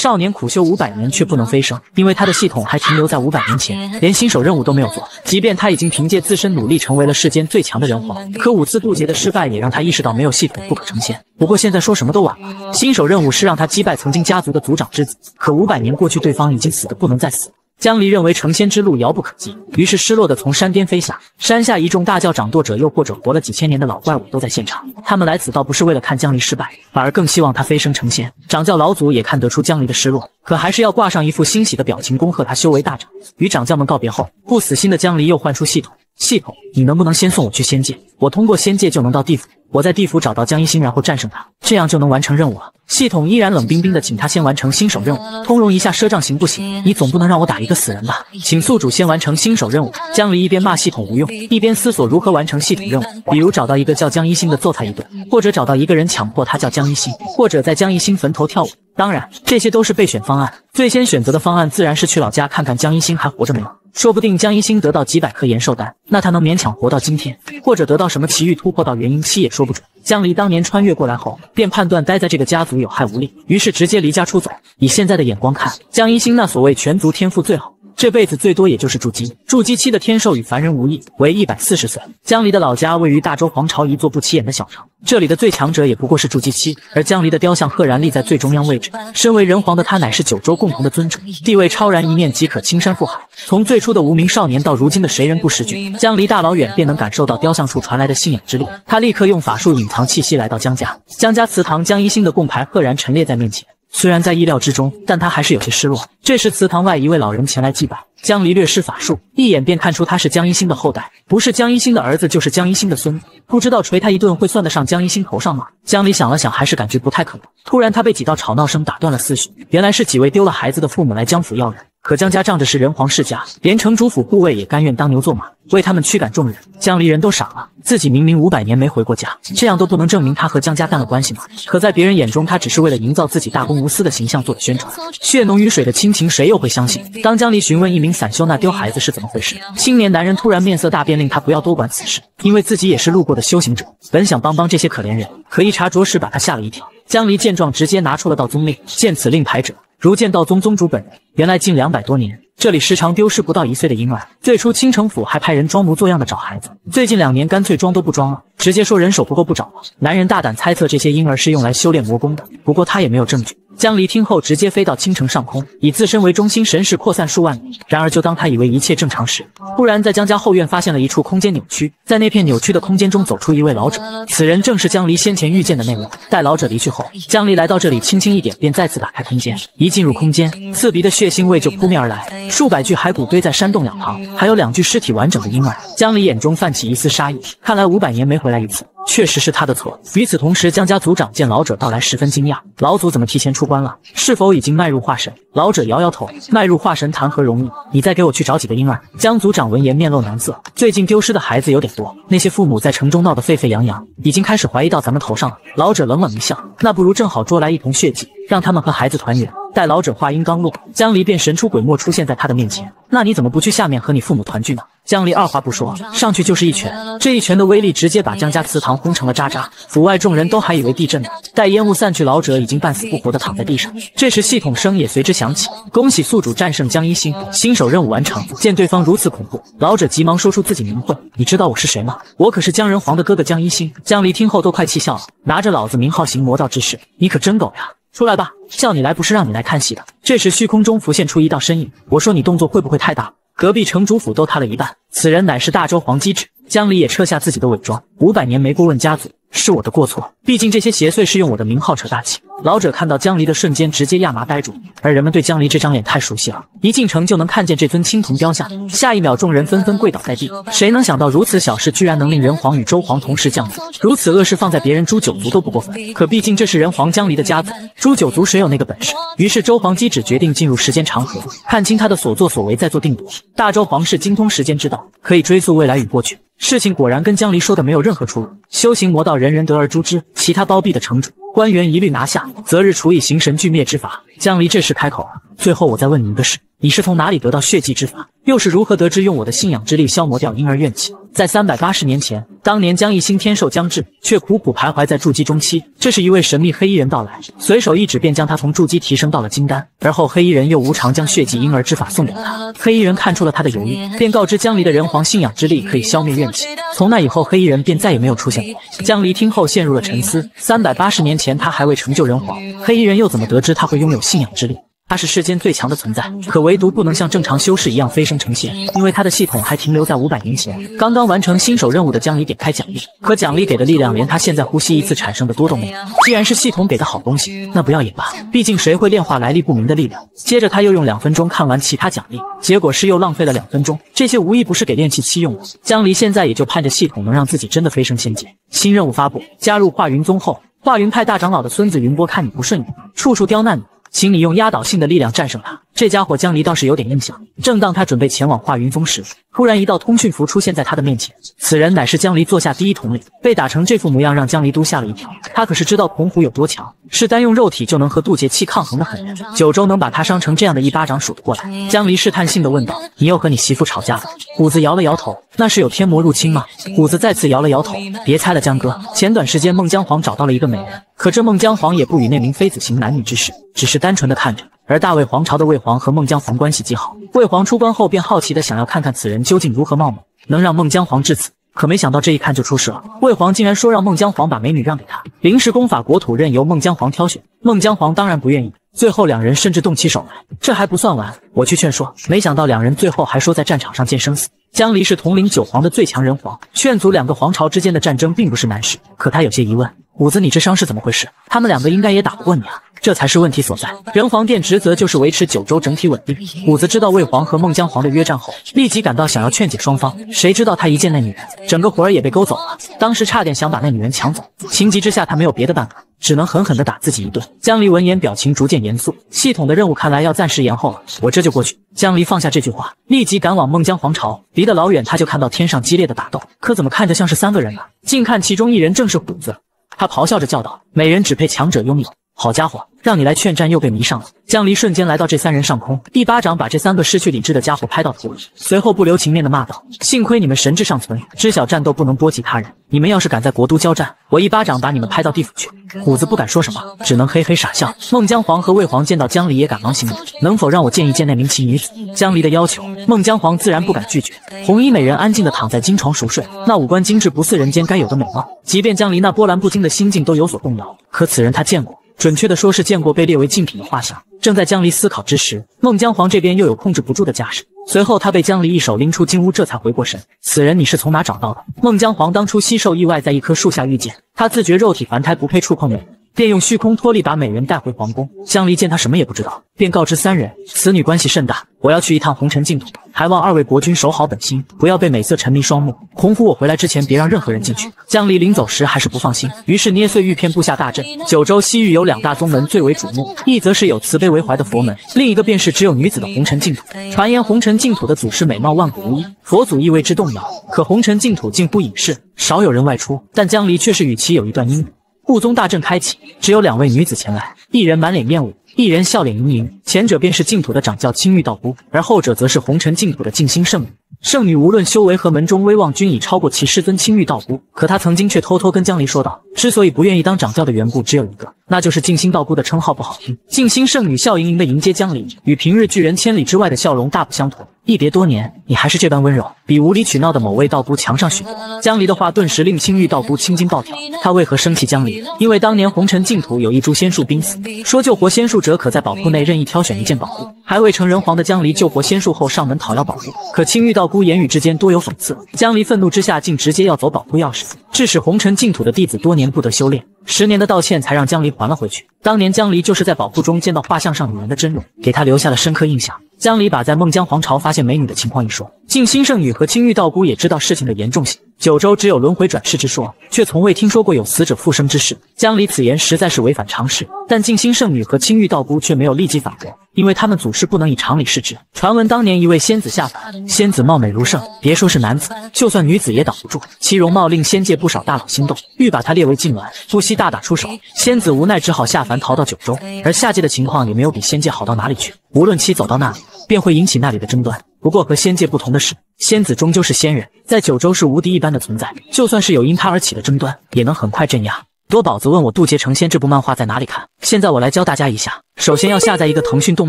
少年苦修五百年却不能飞升，因为他的系统还停留在五百年前，连新手任务都没有做。即便他已经凭借自身努力成为了世间最强的人皇，可五次渡劫的失败也让他意识到没有系统不可成仙。不过现在说什么都晚了。新手任务是让他击败曾经家族的族长之子，可五百年过去，对方已经死得不能再死。江离认为成仙之路遥不可及，于是失落的从山巅飞下。山下一众大教掌舵者，又或者活了几千年的老怪物都在现场。他们来此倒不是为了看江离失败，反而更希望他飞升成仙。掌教老祖也看得出江离的失落，可还是要挂上一副欣喜的表情，恭贺他修为大涨。与掌教们告别后，不死心的江离又唤出系统：“系统，你能不能先送我去仙界？我通过仙界就能到地府。”我在地府找到江一星，然后战胜他，这样就能完成任务了。系统依然冷冰冰的，请他先完成新手任务，通融一下赊账行不行？你总不能让我打一个死人吧？请宿主先完成新手任务。江离一边骂系统无用，一边思索如何完成系统任务，比如找到一个叫江一星的揍他一顿，或者找到一个人强迫他叫江一星，或者在江一星坟头跳舞。当然，这些都是备选方案。最先选择的方案自然是去老家看看江一星还活着没有。说不定江一星得到几百颗延寿丹，那他能勉强活到今天，或者得到什么奇遇突破到元婴期也说不准。江离当年穿越过来后，便判断待在这个家族有害无利，于是直接离家出走。以现在的眼光看，江一星那所谓全族天赋最好。这辈子最多也就是筑基，筑基期的天寿与凡人无异，为一百四十岁。江离的老家位于大周皇朝一座不起眼的小城，这里的最强者也不过是筑基期。而江离的雕像赫然立在最中央位置，身为人皇的他乃是九州共同的尊者，地位超然，一念即可青山覆海。从最初的无名少年到如今的谁人不识君，江离大老远便能感受到雕像处传来的信仰之力。他立刻用法术隐藏气息来到江家，江家祠堂江一星的供牌赫然陈列在面前。虽然在意料之中，但他还是有些失落。这时，祠堂外一位老人前来祭拜，江离略施法术，一眼便看出他是江一星的后代，不是江一星的儿子，就是江一星的孙子。不知道捶他一顿会算得上江一星头上吗？江离想了想，还是感觉不太可能。突然，他被几道吵闹声打断了思绪，原来是几位丢了孩子的父母来江府要人。可江家仗着是人皇世家，连城主府护卫也甘愿当牛做马，为他们驱赶众人。江离人都傻了，自己明明五百年没回过家，这样都不能证明他和江家淡了关系吗？可在别人眼中，他只是为了营造自己大公无私的形象做的宣传。血浓于水的亲情，谁又会相信？当江离询问一名散修那丢孩子是怎么回事，青年男人突然面色大变，令他不要多管此事，因为自己也是路过的修行者，本想帮帮这些可怜人，可一查着实把他吓了一跳。江离见状，直接拿出了道宗令，见此令牌者。如见道宗宗主本人，原来近两百多年，这里时常丢失不到一岁的婴儿。最初青城府还派人装模作样的找孩子，最近两年干脆装都不装了，直接说人手不够不找了。男人大胆猜测这些婴儿是用来修炼魔功的，不过他也没有证据。江离听后，直接飞到青城上空，以自身为中心，神识扩散数万里。然而，就当他以为一切正常时，忽然在江家后院发现了一处空间扭曲，在那片扭曲的空间中走出一位老者，此人正是江离先前遇见的那位。待老者离去后，江离来到这里，轻轻一点，便再次打开空间。一进入空间，刺鼻的血腥味就扑面而来，数百具骸骨堆在山洞两旁，还有两具尸体完整的婴儿。江离眼中泛起一丝杀意，看来五百年没回来一次。确实是他的错。与此同时，江家族长见老者到来，十分惊讶。老祖怎么提前出关了？是否已经迈入化神？老者摇摇头，迈入化神谈何容易？你再给我去找几个婴儿。江族长闻言面露难色，最近丢失的孩子有点多，那些父母在城中闹得沸沸扬扬，已经开始怀疑到咱们头上了。老者冷冷一笑，那不如正好捉来一同血祭，让他们和孩子团圆。待老者话音刚落，江离便神出鬼没出现在他的面前。那你怎么不去下面和你父母团聚呢？江离二话不说，上去就是一拳。这一拳的威力直接把江家祠堂轰成了渣渣。府外众人都还以为地震呢。待烟雾散去，老者已经半死不活的躺在地上。这时系统声也随之响起：“恭喜宿主战胜江一星，新手任务完成。”见对方如此恐怖，老者急忙说出自己名讳：“你知道我是谁吗？我可是江人皇的哥哥江一星。”江离听后都快气笑了，拿着老子名号行魔道之事，你可真狗呀！出来吧，叫你来不是让你来看戏的。这时虚空中浮现出一道身影，我说你动作会不会太大？隔壁城主府都塌了一半，此人乃是大周皇机智。江离也撤下自己的伪装，五百年没过问家族。是我的过错，毕竟这些邪祟是用我的名号扯大旗。老者看到江离的瞬间，直接亚麻呆住。而人们对江离这张脸太熟悉了，一进城就能看见这尊青铜雕像。下一秒，众人纷纷跪倒在地。谁能想到如此小事，居然能令人皇与周皇同时降服？如此恶事放在别人诛九族都不过分，可毕竟这是人皇江离的家族，诛九族谁有那个本事？于是周皇姬只决定进入时间长河，看清他的所作所为，再做定夺。大周皇室精通时间之道，可以追溯未来与过去。事情果然跟江离说的没有任何出入。修行魔道，人人得而诛之，其他包庇的城主、官员一律拿下，择日处以形神俱灭之法。江离这时开口了：“最后我再问你一个事，你是从哪里得到血祭之法？”又是如何得知用我的信仰之力消磨掉婴儿怨气？在三百八十年前，当年江一星天寿将至，却苦苦徘徊在筑基中期。这时，一位神秘黑衣人到来，随手一指便将他从筑基提升到了金丹。而后，黑衣人又无偿将血祭婴儿之法送给了他。黑衣人看出了他的犹豫，便告知江离的人皇信仰之力可以消灭怨气。从那以后，黑衣人便再也没有出现过。江离听后陷入了沉思。三百八十年前，他还未成就人皇，黑衣人又怎么得知他会拥有信仰之力？他是世间最强的存在，可唯独不能像正常修士一样飞升成仙，因为他的系统还停留在五百年前。刚刚完成新手任务的江离点开奖励，可奖励给的力量连他现在呼吸一次产生的多都没有。既然是系统给的好东西，那不要也罢，毕竟谁会炼化来历不明的力量？接着他又用两分钟看完其他奖励，结果是又浪费了两分钟。这些无一不是给炼气期用的。江离现在也就盼着系统能让自己真的飞升仙界。新任务发布：加入华云宗后，华云派大长老的孙子云波看你不顺眼，处处刁难你。请你用压倒性的力量战胜他。这家伙江离倒是有点印象。正当他准备前往化云宗时，突然一道通讯符出现在他的面前。此人乃是江离座下第一统领。被打成这副模样，让江离都吓了一跳。他可是知道孔虎有多强，是单用肉体就能和渡劫气抗衡的狠人。九州能把他伤成这样的一巴掌数得过来。江离试探性的问道：“你又和你媳妇吵架了？”虎子摇了摇头：“那是有天魔入侵吗？”虎子再次摇了摇头：“别猜了，江哥。前段时间孟姜黄找到了一个美人，可这孟姜黄也不与那名妃子行男女之事，只是单纯的看着。”而大魏皇朝的魏皇和孟姜皇关系极好，魏皇出关后便好奇的想要看看此人究竟如何貌美，能让孟姜皇至此。可没想到这一看就出事了，魏皇竟然说让孟姜皇把美女让给他，临时功法国土任由孟姜皇挑选。孟姜皇当然不愿意，最后两人甚至动起手来。这还不算完，我去劝说，没想到两人最后还说在战场上见生死。江离是统领九皇的最强人皇，劝阻两个皇朝之间的战争并不是难事。可他有些疑问，五子，你这伤是怎么回事？他们两个应该也打不过你啊。这才是问题所在。人皇殿职责就是维持九州整体稳定。虎子知道魏皇和孟姜皇的约战后，立即赶到想要劝解双方。谁知道他一见那女人，整个魂儿也被勾走了。当时差点想把那女人抢走，情急之下他没有别的办法，只能狠狠地打自己一顿。江离闻言，表情逐渐严肃。系统的任务看来要暂时延后了，我这就过去。江离放下这句话，立即赶往孟姜皇朝。离得老远，他就看到天上激烈的打斗，可怎么看着像是三个人啊？近看其中一人正是虎子，他咆哮着叫道：“美人只配强者拥有。”好家伙，让你来劝战又被迷上了。江离瞬间来到这三人上空，一巴掌把这三个失去理智的家伙拍到头里，随后不留情面的骂道：“幸亏你们神智尚存，知晓战斗不能波及他人。你们要是敢在国都交战，我一巴掌把你们拍到地府去。”虎子不敢说什么，只能嘿嘿傻笑。孟姜黄和魏黄见到江离也赶忙行礼：“能否让我见一见那名奇女子？”江离的要求，孟姜黄自然不敢拒绝。红衣美人安静地躺在金床熟睡，那五官精致不似人间该有的美貌。即便江离那波澜不惊的心境都有所动摇，可此人他见过。准确的说，是见过被列为禁品的画像。正在江离思考之时，孟姜黄这边又有控制不住的架势。随后，他被江离一手拎出金屋，这才回过神。此人你是从哪找到的？孟姜黄当初吸兽意外，在一棵树下遇见他，自觉肉体凡胎不配触碰美。便用虚空托力把美人带回皇宫。江离见他什么也不知道，便告知三人：此女关系甚大，我要去一趟红尘净土，还望二位国君守好本心，不要被美色沉迷双目。孔府我回来之前，别让任何人进去。江离临走时还是不放心，于是捏碎玉片布下大阵。九州西域有两大宗门最为瞩目，一则是有慈悲为怀的佛门，另一个便是只有女子的红尘净土。传言红尘净土的祖师美貌万古无一，佛祖亦为之动摇。可红尘净土近乎隐世，少有人外出，但江离却是与其有一段姻缘。雾宗大阵开启，只有两位女子前来，一人满脸厌恶，一人笑脸盈盈。前者便是净土的掌教青玉道姑，而后者则是红尘净土的静心圣女。圣女无论修为和门中威望，均已超过其师尊青玉道姑。可她曾经却偷偷跟江离说道，之所以不愿意当掌教的缘故，只有一个，那就是静心道姑的称号不好听。静心圣女笑盈盈的迎接江离，与平日拒人千里之外的笑容大不相同。一别多年，你还是这般温柔，比无理取闹的某位道姑强上许多。江离的话顿时令青玉道姑青筋暴跳。他为何生气江离？因为当年红尘净土有一株仙树濒死，说救活仙树者可在宝库内任意挑选一件宝物。还未成人皇的江离救活仙树后上门讨要宝物，可青玉道姑言语之间多有讽刺。江离愤怒之下，竟直接要走宝库钥匙，致使红尘净土的弟子多年不得修炼。十年的道歉才让江离还了回去。当年江离就是在宝库中见到画像上女人的真容，给他留下了深刻印象。江离把在孟姜皇朝发现美女的情况一说，静心圣女和青玉道姑也知道事情的严重性。九州只有轮回转世之说，却从未听说过有死者复生之事。江离此言实在是违反常识，但静心圣女和青玉道姑却没有立即反驳，因为他们祖师不能以常理视之。传闻当年一位仙子下凡，仙子貌美如圣，别说是男子，就算女子也挡不住，其容貌令仙界不少大佬心动，欲把她列为禁卵，不惜大打出手。仙子无奈只好下凡逃到九州，而下界的情况也没有比仙界好到哪里去。无论其走到那里，便会引起那里的争端。不过和仙界不同的是，仙子终究是仙人，在九州是无敌一般的存在。就算是有因他而起的争端，也能很快镇压。多宝子问我《渡劫成仙》这部漫画在哪里看？现在我来教大家一下。首先要下载一个腾讯动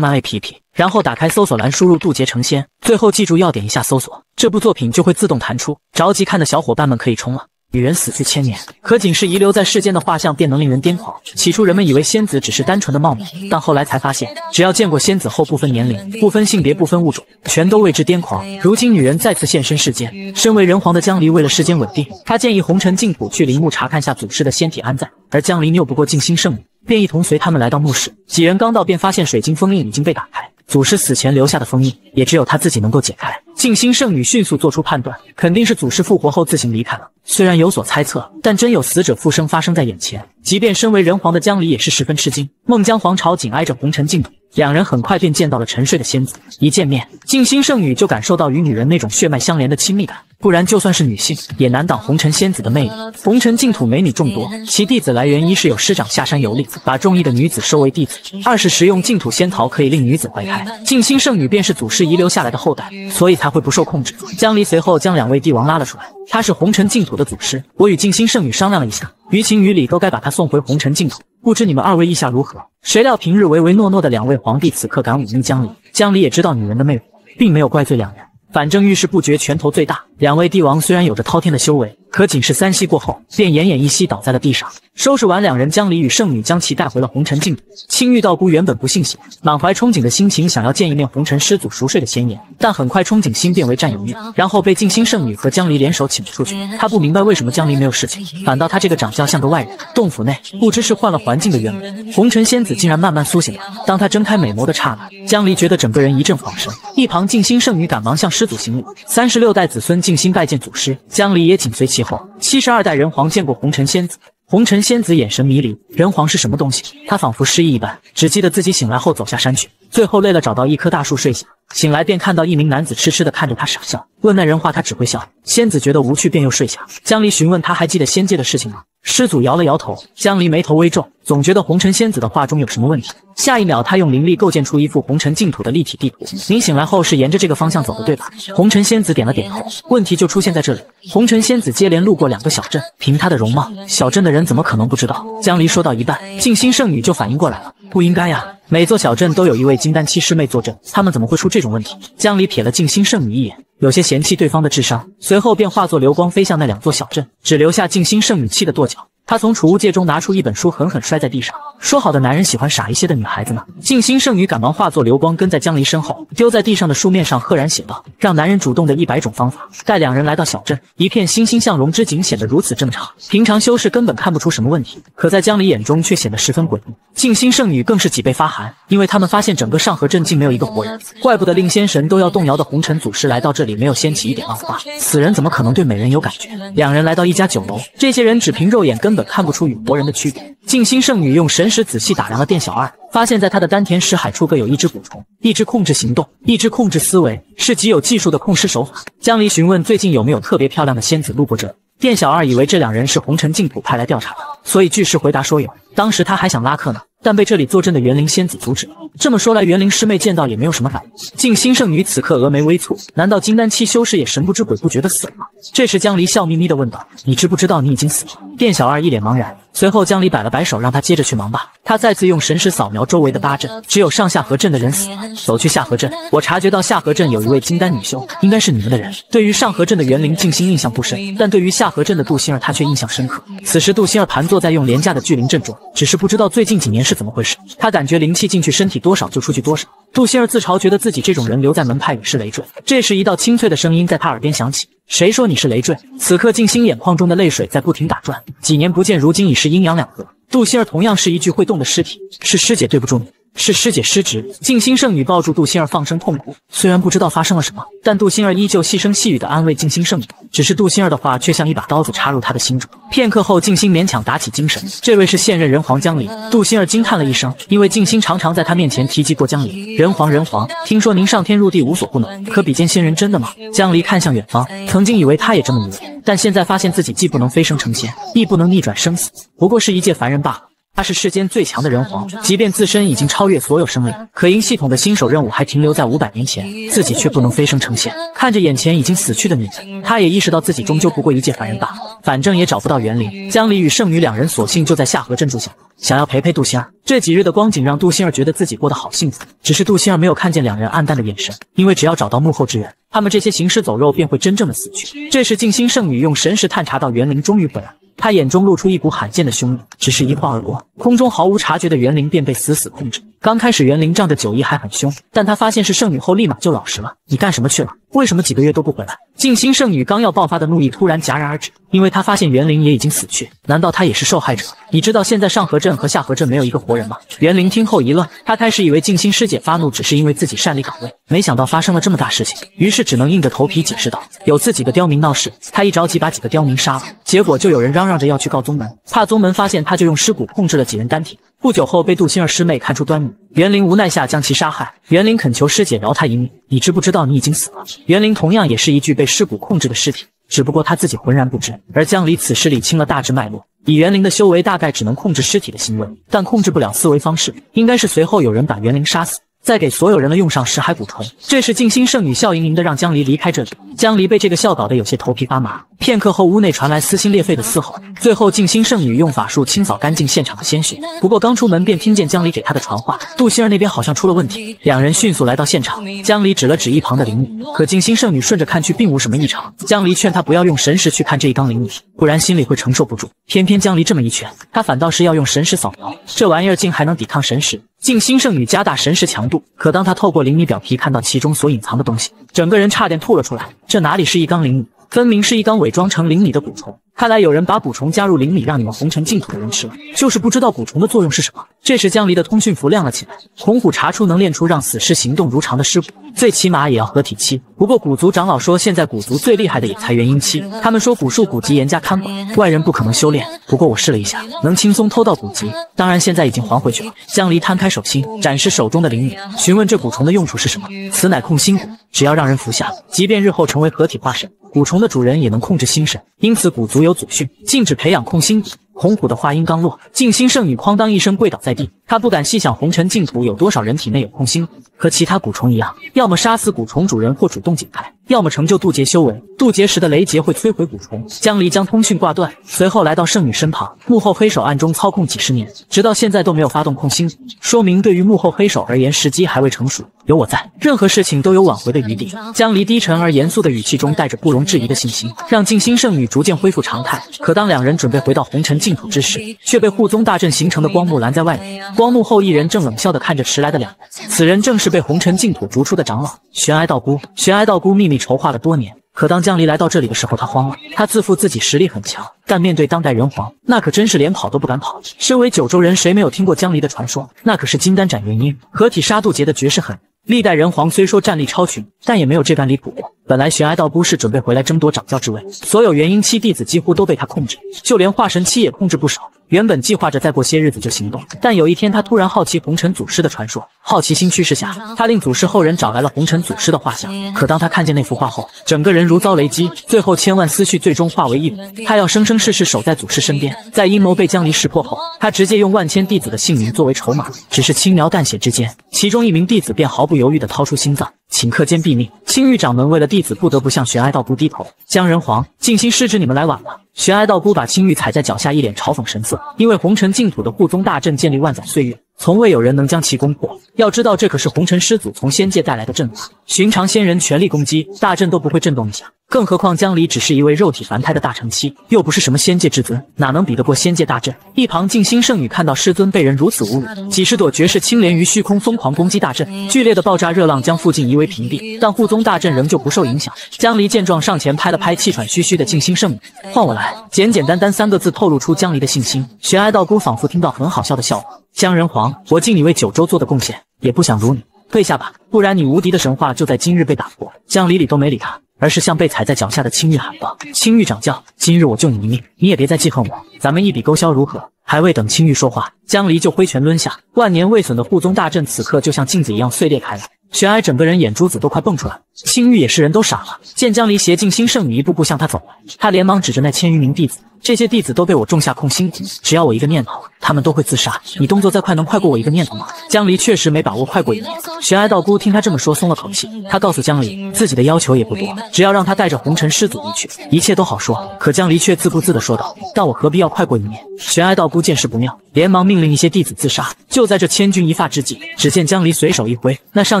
漫 APP，然后打开搜索栏输入《渡劫成仙》，最后记住要点一下搜索，这部作品就会自动弹出。着急看的小伙伴们可以冲了。女人死去千年，可仅是遗留在世间的画像便能令人癫狂。起初人们以为仙子只是单纯的貌美，但后来才发现，只要见过仙子后，不分年龄、不分性别、不分物种，全都为之癫狂。如今女人再次现身世间，身为人皇的江离为了世间稳定，他建议红尘净土去陵墓查看下祖师的仙体安在，而江离拗不过静心圣母，便一同随他们来到墓室。几人刚到，便发现水晶封印已经被打开，祖师死前留下的封印，也只有他自己能够解开。静心圣女迅速做出判断，肯定是祖师复活后自行离开了。虽然有所猜测，但真有死者复生发生在眼前，即便身为人皇的江离也是十分吃惊。孟姜皇朝紧挨着红尘净土，两人很快便见到了沉睡的仙子。一见面，静心圣女就感受到与女人那种血脉相连的亲密感，不然就算是女性，也难挡红尘仙子的魅力。红尘净土美女众多，其弟子来源一是有师长下山游历，把中意的女子收为弟子；二是食用净土仙桃可以令女子怀胎。静心圣女便是祖师遗留下来的后代，所以才会不受控制。江离随后将两位帝王拉了出来。他是红尘净土的祖师，我与静心圣女商量了一下，于情于理都该把他送回红尘净土。不知你们二位意下如何？谁料平日唯唯诺诺的两位皇帝，此刻敢忤逆江离。江离也知道女人的魅惑，并没有怪罪两人。反正遇事不决，拳头最大。两位帝王虽然有着滔天的修为，可仅是三息过后，便奄奄一息倒在了地上。收拾完两人，江离与圣女将其带回了红尘净土。青玉道姑原本不信邪，满怀憧憬的心情，想要见一面红尘师祖熟睡的仙颜，但很快憧憬心变为占有欲，然后被静心圣女和江离联手请了出去。他不明白为什么江离没有事情，反倒他这个长相像个外人。洞府内，不知是换了环境的缘故，红尘仙子竟然慢慢苏醒了。当他睁开美眸的刹那，江离觉得整个人一阵恍神。一旁静心圣女赶忙向师祖行礼，三十六代子孙静心拜见祖师，江离也紧随其后。七十二代人皇见过红尘仙子。红尘仙子眼神迷离，人皇是什么东西？他仿佛失忆一般，只记得自己醒来后走下山去，最后累了找到一棵大树睡下。醒来便看到一名男子痴痴地看着他傻笑，问那人话，他只会笑。仙子觉得无趣，便又睡下。江离询问他还记得仙界的事情吗？师祖摇了摇头。江离眉头微皱，总觉得红尘仙子的话中有什么问题。下一秒，他用灵力构建出一幅红尘净土的立体地图。您醒来后是沿着这个方向走的，对吧？红尘仙子点了点头。问题就出现在这里。红尘仙子接连路过两个小镇，凭她的容貌，小镇的人怎么可能不知道？江离说到一半，静心圣女就反应过来了，不应该呀。每座小镇都有一位金丹期师妹坐镇，他们怎么会出这种问题？江离瞥了静心圣女一眼，有些嫌弃对方的智商，随后便化作流光飞向那两座小镇，只留下静心圣女气的跺脚。他从储物戒中拿出一本书，狠狠摔在地上。说好的男人喜欢傻一些的女孩子呢？静心圣女赶忙化作流光，跟在江离身后，丢在地上的书面上赫然写道：“让男人主动的一百种方法。”待两人来到小镇，一片欣欣向荣之景显得如此正常，平常修士根本看不出什么问题，可在江离眼中却显得十分诡异。静心圣女更是脊背发寒，因为他们发现整个上河镇竟没有一个活人，怪不得令仙神都要动摇的红尘祖师来到这里没有掀起一点浪花，死人怎么可能对美人有感觉？两人来到一家酒楼，这些人只凭肉眼跟根本看不出与活人的区别。静心圣女用神识仔细打量了店小二，发现在他的丹田石海处各有一只蛊虫，一只控制行动，一只控制思维，是极有技术的控尸手法。江离询问最近有没有特别漂亮的仙子路过这，店小二以为这两人是红尘净土派来调查的，所以据实回答说有。当时他还想拉客呢。但被这里坐镇的园林仙子阻止了。这么说来，园林师妹见到也没有什么反应。静心圣女此刻峨眉微蹙，难道金丹期修士也神不知鬼不觉的死了吗？这时江离笑眯眯地问道：“你知不知道你已经死了？”店小二一脸茫然，随后江离摆了摆手，让他接着去忙吧。他再次用神识扫描周围的八镇，只有上下河镇的人死了。走去下河镇，我察觉到下河镇有一位金丹女修，应该是你们的人。对于上河镇的园灵静心印象不深，但对于下河镇的杜心儿，他却印象深刻。此时杜心儿盘坐在用廉价的聚灵阵中，只是不知道最近几年是。怎么回事？他感觉灵气进去身体多少就出去多少。杜心儿自嘲，觉得自己这种人留在门派也是累赘。这时，一道清脆的声音在他耳边响起：“谁说你是累赘？”此刻，静心眼眶中的泪水在不停打转。几年不见，如今已是阴阳两隔。杜心儿同样是一具会动的尸体，是师姐对不住你。是师姐失职，静心圣女抱住杜心儿，放声痛哭。虽然不知道发生了什么，但杜心儿依旧细声细语地安慰静心圣女。只是杜心儿的话却像一把刀子插入她的心中。片刻后，静心勉强打起精神。这位是现任人皇江离。杜心儿惊叹了一声，因为静心常常在他面前提及过江离。人皇，人皇，听说您上天入地无所不能，可比肩仙人真的吗？江离看向远方，曾经以为他也这么以为，但现在发现自己既不能飞升成仙，亦不能逆转生死，不过是一介凡人罢了。他是世间最强的人皇，即便自身已经超越所有生灵，可因系统的新手任务还停留在五百年前，自己却不能飞升成仙。看着眼前已经死去的女人，他也意识到自己终究不过一介凡人罢了。反正也找不到元灵，江离与圣女两人索性就在下河镇住下，想要陪陪杜仙儿。这几日的光景让杜仙儿觉得自己过得好幸福，只是杜仙儿没有看见两人暗淡的眼神，因为只要找到幕后之人，他们这些行尸走肉便会真正的死去。这时静心圣女用神识探查到元灵终于回来。他眼中露出一股罕见的凶意，只是一晃而过，空中毫无察觉的园林便被死死控制。刚开始园林仗着酒意还很凶，但他发现是圣女后，立马就老实了。你干什么去了？为什么几个月都不回来？静心圣女刚要爆发的怒意突然戛然而止，因为她发现袁林也已经死去。难道她也是受害者？你知道现在上河镇和下河镇没有一个活人吗？袁林听后一愣，他开始以为静心师姐发怒只是因为自己擅离岗位，没想到发生了这么大事情，于是只能硬着头皮解释道：“有自己个刁民闹事，他一着急把几个刁民杀了，结果就有人嚷嚷着要去告宗门，怕宗门发现，他就用尸骨控制了几人丹体。不久后被杜心儿师妹看出端倪，袁林无奈下将其杀害。袁林恳求师姐饶他一命，你知不知道你已经死了？袁林同样也是一具被尸骨控制的尸体，只不过他自己浑然不知。而江离此时理清了大致脉络，以袁林的修为，大概只能控制尸体的行为，但控制不了思维方式，应该是随后有人把袁林杀死。再给所有人了用上石海骨虫，这时静心圣女笑盈盈的让江离离开这里。江离被这个笑搞得有些头皮发麻。片刻后，屋内传来撕心裂肺的嘶吼，最后静心圣女用法术清扫干净现场的鲜血。不过刚出门便听见江离给她的传话，杜心儿那边好像出了问题。两人迅速来到现场，江离指了指一旁的灵米，可静心圣女顺着看去并无什么异常。江离劝她不要用神识去看这一缸灵米，不然心里会承受不住。偏偏江离这么一劝，她反倒是要用神识扫描，这玩意儿竟还能抵抗神识。静心圣女加大神识强度，可当她透过灵米表皮看到其中所隐藏的东西，整个人差点吐了出来。这哪里是一缸灵米，分明是一缸伪装成灵米的蛊虫。看来有人把蛊虫加入灵米，让你们红尘净土的人吃了，就是不知道蛊虫的作用是什么。这时江离的通讯符亮了起来，孔虎查出能练出让死尸行动如常的尸蛊，最起码也要合体期。不过古族长老说，现在古族最厉害的也才元婴期。他们说古树古籍严加看管，外人不可能修炼。不过我试了一下，能轻松偷到古籍，当然现在已经还回去了。江离摊开手心，展示手中的灵米，询问这蛊虫的用处是什么。此乃控心蛊，只要让人服下，即便日后成为合体化神，蛊虫的主人也能控制心神。因此蛊族有祖训，禁止培养控心蛊。红虎的话音刚落，静心圣女哐当一声跪倒在地。她不敢细想红尘净土有多少人体内有空心，和其他蛊虫一样，要么杀死蛊虫主人或主动解开，要么成就渡劫修为。渡劫时的雷劫会摧毁蛊虫。江离将通讯挂断，随后来到圣女身旁。幕后黑手暗中操控几十年，直到现在都没有发动空心，说明对于幕后黑手而言，时机还未成熟。有我在，任何事情都有挽回的余地。江离低沉而严肃的语气中带着不容置疑的信心，让静心圣女逐渐恢复常态。可当两人准备回到红尘净土之时，却被护宗大阵形成的光幕拦在外面。光幕后一人正冷笑地看着迟来的两人，此人正是被红尘净土逐出的长老玄哀道姑。玄哀道姑秘密筹划了多年，可当江离来到这里的时候，他慌了。他自负自己实力很强，但面对当代人皇，那可真是连跑都不敢跑。身为九州人，谁没有听过江离的传说？那可是金丹斩元婴，合体杀渡劫的绝世狠人。历代人皇虽说战力超群，但也没有这般离谱过。本来玄哀道姑是准备回来争夺掌教之位，所有元婴期弟子几乎都被他控制，就连化神期也控制不少。原本计划着再过些日子就行动，但有一天他突然好奇红尘祖师的传说，好奇心驱使下，他令祖师后人找来了红尘祖师的画像。可当他看见那幅画后，整个人如遭雷击，最后千万思绪最终化为一缕。他要生生世世守在祖师身边。在阴谋被江离识破后，他直接用万千弟子的性命作为筹码，只是轻描淡写之间，其中一名弟子便毫不犹豫地掏出心脏。顷刻间毙命，青玉掌门为了弟子不得不向玄哀道姑低头。江人皇，静心师侄，你们来晚了。玄哀道姑把青玉踩在脚下，一脸嘲讽神色。因为红尘净土的护宗大阵建立万载岁月。从未有人能将其攻破。要知道，这可是红尘师祖从仙界带来的阵法，寻常仙人全力攻击大阵都不会震动一下，更何况江离只是一位肉体凡胎的大成期，又不是什么仙界至尊，哪能比得过仙界大阵？一旁静心圣女看到师尊被人如此侮辱，几十朵绝世青莲于虚空疯狂攻击大阵，剧烈的爆炸热浪将附近夷为平地，但护宗大阵仍旧不受影响。江离见状，上前拍了拍气喘吁吁的静心圣女，换我来。简简单单三个字透露出江离的信心。玄哀道姑仿佛听到很好笑的笑话。江人皇，我敬你为九州做的贡献，也不想辱你。退下吧，不然你无敌的神话就在今日被打破。江离理都没理他，而是向被踩在脚下的青玉喊道：“青玉掌教，今日我救你一命，你也别再记恨我，咱们一笔勾销如何？”还未等青玉说话，江离就挥拳抡下，万年未损的护宗大阵此刻就像镜子一样碎裂开来。玄哀整个人眼珠子都快蹦出来了。青玉也是人都傻了，见江离携静心圣女一步步向他走来，他连忙指着那千余名弟子。这些弟子。都被我种下控心蛊，只要我一个念头，他们都会自杀。你动作再快，能快过我一个念头吗？江离确实没把握快过一念。玄爱道姑听他这么说，松了口气。他告诉江离，自己的要求也不多，只要让他带着红尘师祖离去，一切都好说。可江离却自顾自地说道：“但我何必要快过一念？”玄爱道姑见势不妙，连忙命令一些弟子。自杀。就在这千钧一发之际，只见江离随手一挥，那上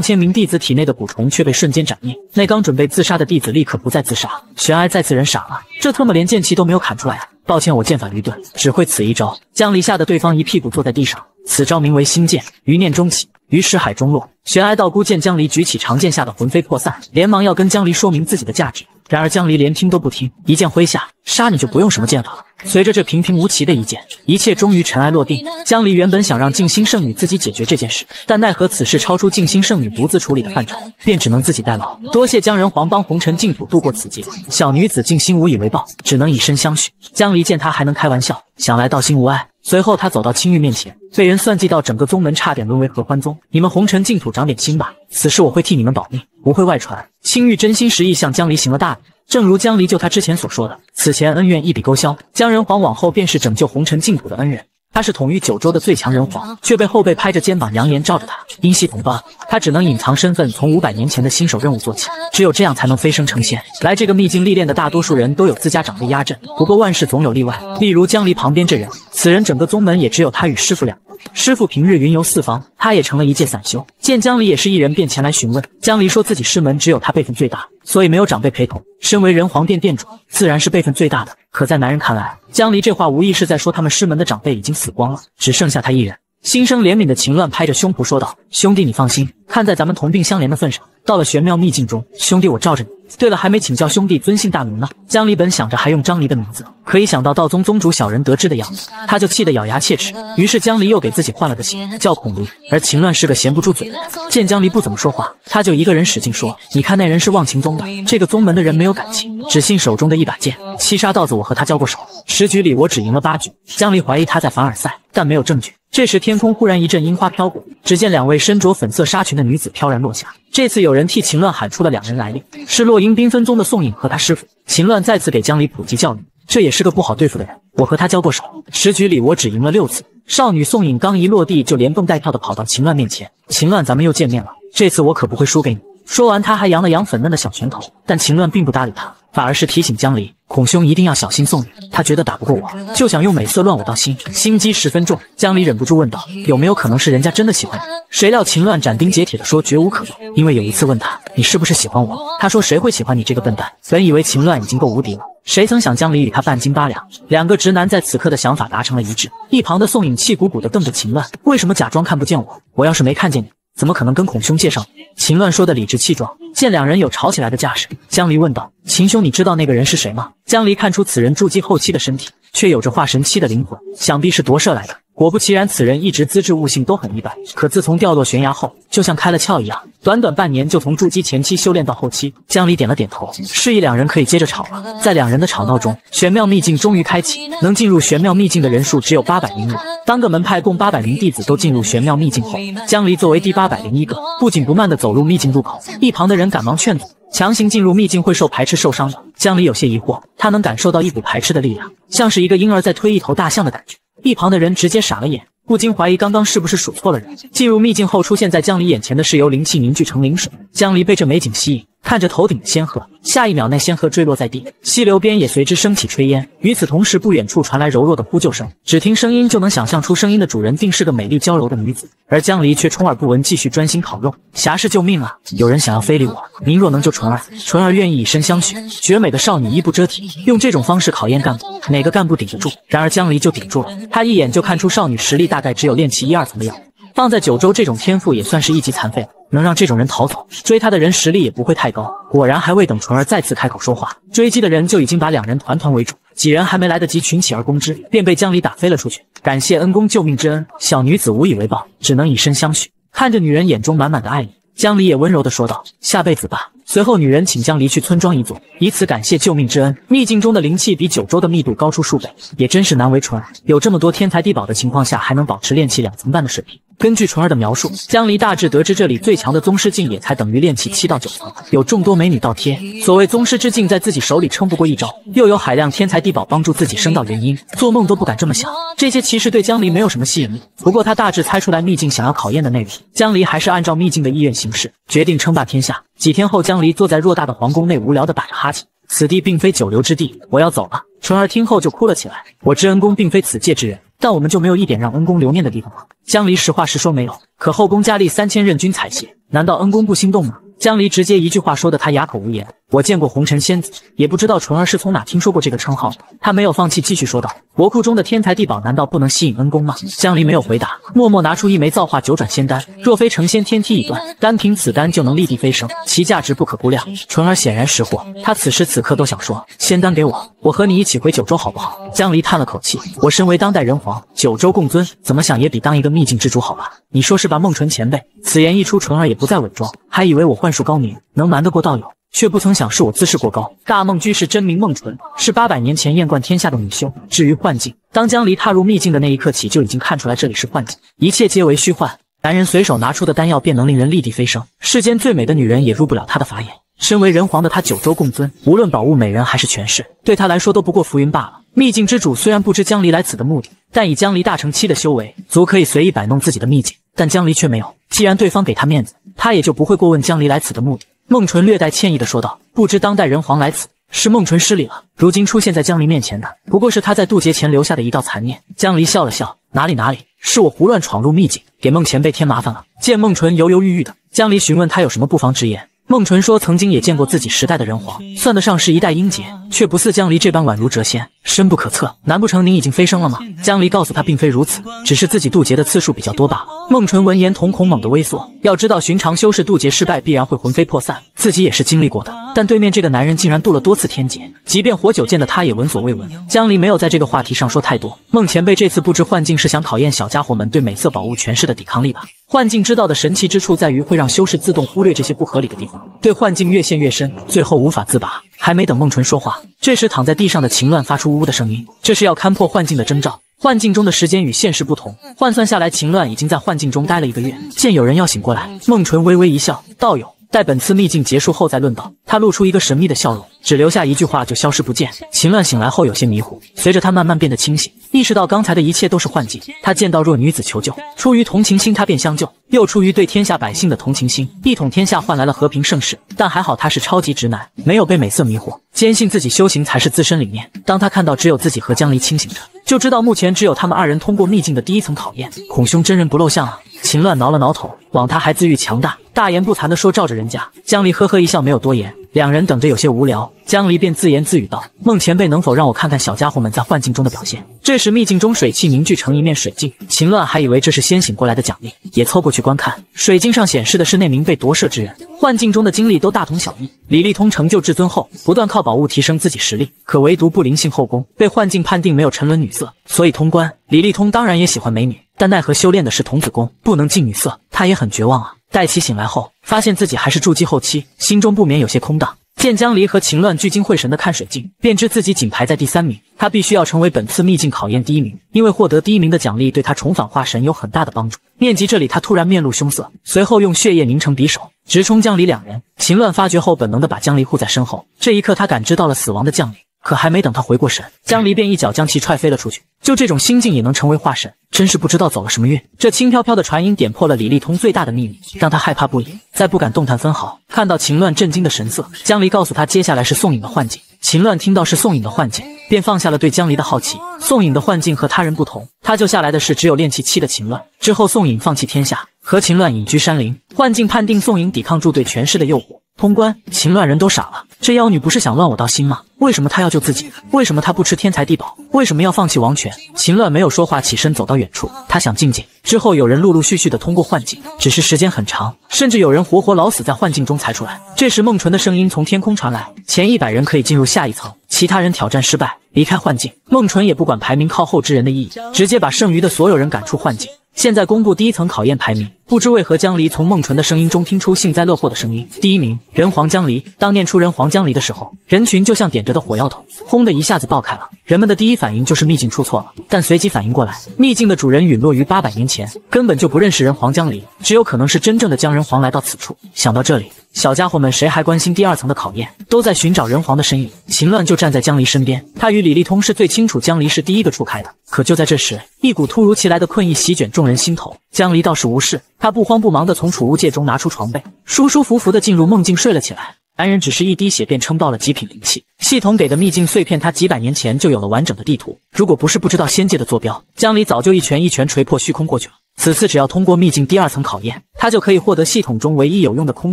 千名弟子。体内的蛊虫却被瞬间斩。那刚准备自杀的弟子立刻不再自杀。玄哀再次人傻了，这特么连剑气都没有砍出来啊！抱歉，我剑法愚钝，只会此一招。江离吓得对方一屁股坐在地上。此招名为心剑，余念中起，于识海中落。玄哀道姑见江离举起长剑，吓得魂飞魄散，连忙要跟江离说明自己的价值。然而江离连听都不听，一剑挥下，杀你就不用什么剑法了。随着这平平无奇的一剑，一切终于尘埃落定。江离原本想让静心圣女自己解决这件事，但奈何此事超出静心圣女独自处理的范畴，便只能自己代劳。多谢江人皇帮红尘净土度过此劫，小女子静心无以为报，只能以身相许。江离见他还能开玩笑，想来道心无碍。随后他走到青玉面前，被人算计到整个宗门差点沦为合欢宗，你们红尘净土长点心吧，此事我会替你们保密，不会外传。青玉真心实意向江离行了大礼。正如江离就他之前所说的，此前恩怨一笔勾销，江人皇往后便是拯救红尘净土的恩人。他是统御九州的最强人皇，却被后辈拍着肩膀扬言罩着他，因系同胞，他只能隐藏身份，从五百年前的新手任务做起，只有这样才能飞升成仙。来这个秘境历练的大多数人都有自家长辈压阵，不过万事总有例外，例如江离旁边这人，此人整个宗门也只有他与师傅两。师傅平日云游四方，他也成了一介散修。见江离也是一人，便前来询问。江离说自己师门只有他辈分最大，所以没有长辈陪同。身为人皇殿殿主，自然是辈分最大的。可在男人看来，江离这话无疑是在说他们师门的长辈已经死光了，只剩下他一人。心生怜悯的秦乱拍着胸脯说道：“兄弟，你放心，看在咱们同病相怜的份上，到了玄妙秘境中，兄弟我罩着你。对了，还没请教兄弟尊姓大名呢？”江离本想着还用张离的名字，可一想到道宗宗主小人得知的样子，他就气得咬牙切齿。于是江离又给自己换了个姓，叫孔离。而秦乱是个闲不住嘴的人，见江离不怎么说话，他就一个人使劲说：“你看那人是忘情宗的，这个宗门的人没有感情，只信手中的一把剑。七杀道子我和他交过手，十局里我只赢了八局。”江离怀疑他在凡尔赛，但没有证据。这时，天空忽然一阵樱花飘过，只见两位身着粉色纱裙的女子飘然落下。这次有人替秦乱喊出了两人来历，是落英缤纷宗的宋颖和他师傅。秦乱再次给江离普及教育，这也是个不好对付的人。我和他交过手，十局里我只赢了六次。少女宋颖刚一落地，就连蹦带跳的跑到秦乱面前。秦乱，咱们又见面了，这次我可不会输给你。说完，他还扬了扬粉嫩的小拳头，但秦乱并不搭理他。反而是提醒江离，孔兄一定要小心宋女，他觉得打不过我，就想用美色乱我道心，心机十分重。江离忍不住问道：“有没有可能是人家真的喜欢你？”谁料秦乱斩钉截铁地说：“绝无可能，因为有一次问他你是不是喜欢我，他说谁会喜欢你这个笨蛋。”本以为秦乱已经够无敌了，谁曾想江离与他半斤八两。两个直男在此刻的想法达成了一致。一旁的宋颖气鼓鼓地瞪着秦乱：“为什么假装看不见我？我要是没看见你。”怎么可能跟孔兄介绍？秦乱说的理直气壮。见两人有吵起来的架势，江离问道：“秦兄，你知道那个人是谁吗？”江离看出此人筑基后期的身体，却有着化神期的灵魂，想必是夺舍来的。果不其然，此人一直资质悟性都很一般，可自从掉落悬崖后，就像开了窍一样，短短半年就从筑基前期修炼到后期。江离点了点头，示意两人可以接着吵了。在两人的吵闹中，玄妙秘境终于开启，能进入玄妙秘境的人数只有八百零五。当个门派共八百名弟子都进入玄妙秘境后，江离作为第八百零一个，不紧不慢地走入秘境入口。一旁的人赶忙劝阻，强行进入秘境会受排斥受伤的。江离有些疑惑，他能感受到一股排斥的力量，像是一个婴儿在推一头大象的感觉。一旁的人直接傻了眼，不禁怀疑刚刚是不是数错了人。进入秘境后，出现在江离眼前的是由灵气凝聚成灵水。江离被这美景吸引。看着头顶的仙鹤，下一秒那仙鹤坠落在地，溪流边也随之升起炊烟。与此同时，不远处传来柔弱的呼救声，只听声音就能想象出声音的主人定是个美丽娇柔的女子。而江离却充耳不闻，继续专心烤肉。侠士救命啊！有人想要非礼我，您若能救纯儿，纯儿愿意以身相许。绝美的少女衣不遮体，用这种方式考验干部，哪个干部顶得住？然而江离就顶住了，他一眼就看出少女实力大概只有练气一二层的样子。放在九州，这种天赋也算是一级残废了。能让这种人逃走，追他的人实力也不会太高。果然，还未等纯儿再次开口说话，追击的人就已经把两人团团围住。几人还没来得及群起而攻之，便被江离打飞了出去。感谢恩公救命之恩，小女子无以为报，只能以身相许。看着女人眼中满满的爱意，江离也温柔地说道：“下辈子吧。”随后，女人请江离去村庄一座，以此感谢救命之恩。秘境中的灵气比九州的密度高出数倍，也真是难为纯儿。有这么多天才地宝的情况下，还能保持炼气两层半的水平。根据纯儿的描述，江离大致得知这里最强的宗师境也才等于炼气七到九层，有众多美女倒贴。所谓宗师之境，在自己手里撑不过一招，又有海量天才地宝帮助自己升到元婴，做梦都不敢这么想。这些其实对江离没有什么吸引力，不过他大致猜出来秘境想要考验的内容，江离还是按照秘境的意愿行事，决定称霸天下。几天后，江离坐在偌大的皇宫内，无聊的打着哈欠。此地并非久留之地，我要走了。淳儿听后就哭了起来。我知恩公并非此界之人，但我们就没有一点让恩公留念的地方吗？江离实话实说没有，可后宫佳丽三千任君采撷，难道恩公不心动吗？江离直接一句话说的他哑口无言。我见过红尘仙子，也不知道纯儿是从哪听说过这个称号的。他没有放弃，继续说道：“国库中的天才地宝难道不能吸引恩公吗？”江离没有回答，默默拿出一枚造化九转仙丹。若非成仙天梯已断，单凭此丹就能立地飞升，其价值不可估量。纯儿显然识货，他此时此刻都想说：“仙丹给我，我和你一起回九州好不好？”江离叹了口气：“我身为当代人皇，九州共尊，怎么想也比当一个秘境之主好吧？你说是吧，梦纯前辈？”此言一出，纯儿也不再伪装，还以为我幻术高明。能瞒得过道友，却不曾想是我姿势过高。大梦居士真名梦纯，是八百年前艳冠天下的女修。至于幻境，当江离踏入秘境的那一刻起，就已经看出来这里是幻境，一切皆为虚幻。男人随手拿出的丹药便能令人立地飞升，世间最美的女人也入不了他的法眼。身为人皇的他，九州共尊，无论宝物、美人还是权势，对他来说都不过浮云罢了。秘境之主虽然不知江离来此的目的，但以江离大成期的修为，足可以随意摆弄自己的秘境。但江离却没有，既然对方给他面子，他也就不会过问江离来此的目的。孟纯略带歉意的说道：“不知当代人皇来此，是孟纯失礼了。如今出现在江离面前的，不过是他在渡劫前留下的一道残念。”江离笑了笑：“哪里哪里，是我胡乱闯入秘境，给孟前辈添麻烦了。”见孟纯犹犹豫豫的，江离询问他有什么不妨直言。孟纯说：“曾经也见过自己时代的人皇，算得上是一代英杰，却不似江离这般宛如谪仙，深不可测。难不成您已经飞升了吗？”江离告诉他，并非如此，只是自己渡劫的次数比较多罢了。孟纯闻言，瞳孔猛地微缩。要知道，寻常修士渡劫失败，必然会魂飞魄散，自己也是经历过的。但对面这个男人竟然渡了多次天劫，即便活久见的他也闻所未闻。江离没有在这个话题上说太多。孟前辈这次布置幻境，是想考验小家伙们对美色宝物权势的抵抗力吧？幻境之道的神奇之处在于会让修士自动忽略这些不合理的地方，对幻境越陷越深，最后无法自拔。还没等孟纯说话，这时躺在地上的秦乱发出呜呜的声音，这是要勘破幻境的征兆。幻境中的时间与现实不同，换算下来，秦乱已经在幻境中待了一个月。见有人要醒过来，孟纯微微一笑，道友。待本次秘境结束后再论道。他露出一个神秘的笑容，只留下一句话就消失不见。秦乱醒来后有些迷糊，随着他慢慢变得清醒，意识到刚才的一切都是幻境。他见到弱女子求救，出于同情心，他便相救；又出于对天下百姓的同情心，一统天下换来了和平盛世。但还好他是超级直男，没有被美色迷惑，坚信自己修行才是自身理念。当他看到只有自己和江离清醒着，就知道目前只有他们二人通过秘境的第一层考验。孔兄真人不露相啊！秦乱挠了挠头，枉他还自誉强大，大言不惭地说罩着人家。江离呵呵一笑，没有多言。两人等着有些无聊，江离便自言自语道：“孟前辈能否让我看看小家伙们在幻境中的表现？”这时秘境中水汽凝聚成一面水镜，秦乱还以为这是先醒过来的奖励，也凑过去观看。水镜上显示的是那名被夺舍之人。幻境中的经历都大同小异。李立通成就至尊后，不断靠宝物提升自己实力，可唯独不灵性后宫，被幻境判定没有沉沦女色，所以通关。李立通当然也喜欢美女，但奈何修炼的是童子功，不能近女色，他也很绝望啊。待其醒来后，发现自己还是筑基后期，心中不免有些空荡。见江离和秦乱聚精会神的看水镜，便知自己仅排在第三名。他必须要成为本次秘境考验第一名，因为获得第一名的奖励对他重返化神有很大的帮助。念及这里，他突然面露凶色，随后用血液凝成匕首，直冲江离两人。秦乱发觉后，本能的把江离护在身后。这一刻，他感知到了死亡的降临。可还没等他回过神，江离便一脚将其踹飞了出去。就这种心境也能成为化神，真是不知道走了什么运。这轻飘飘的传音点破了李立通最大的秘密，让他害怕不已，再不敢动弹分毫。看到秦乱震惊的神色，江离告诉他，接下来是宋颖的幻境。秦乱听到是宋颖的幻境，便放下了对江离的好奇。宋颖的幻境和他人不同，他救下来的是只有炼气期的秦乱。之后，宋颖放弃天下，和秦乱隐居山林。幻境判定宋颖抵抗住对权势的诱惑。通关，秦乱人都傻了。这妖女不是想乱我道心吗？为什么她要救自己？为什么她不吃天才地宝？为什么要放弃王权？秦乱没有说话，起身走到远处，他想静静。之后有人陆陆续续的通过幻境，只是时间很长，甚至有人活活老死在幻境中才出来。这时孟纯的声音从天空传来：前一百人可以进入下一层，其他人挑战失败离开幻境。孟纯也不管排名靠后之人的意义，直接把剩余的所有人赶出幻境。现在公布第一层考验排名。不知为何，江离从孟纯的声音中听出幸灾乐祸的声音。第一名，人皇江离。当念出人皇江离的时候，人群就像点着的火药桶，轰的一下子爆开了。人们的第一反应就是秘境出错了，但随即反应过来，秘境的主人陨落于八百年前，根本就不认识人皇江离，只有可能是真正的江人皇来到此处。想到这里，小家伙们谁还关心第二层的考验？都在寻找人皇的身影。秦乱就站在江离身边，他与李立通是最清楚江离是第一个出开的。可就在这时，一股突如其来的困意席卷众人心头。江离倒是无事。他不慌不忙地从储物戒中拿出床被，舒舒服服地进入梦境睡了起来。男人只是一滴血便撑爆了极品灵气，系统给的秘境碎片，他几百年前就有了完整的地图。如果不是不知道仙界的坐标，江离早就一拳一拳锤破虚空过去了。此次只要通过秘境第二层考验，他就可以获得系统中唯一有用的空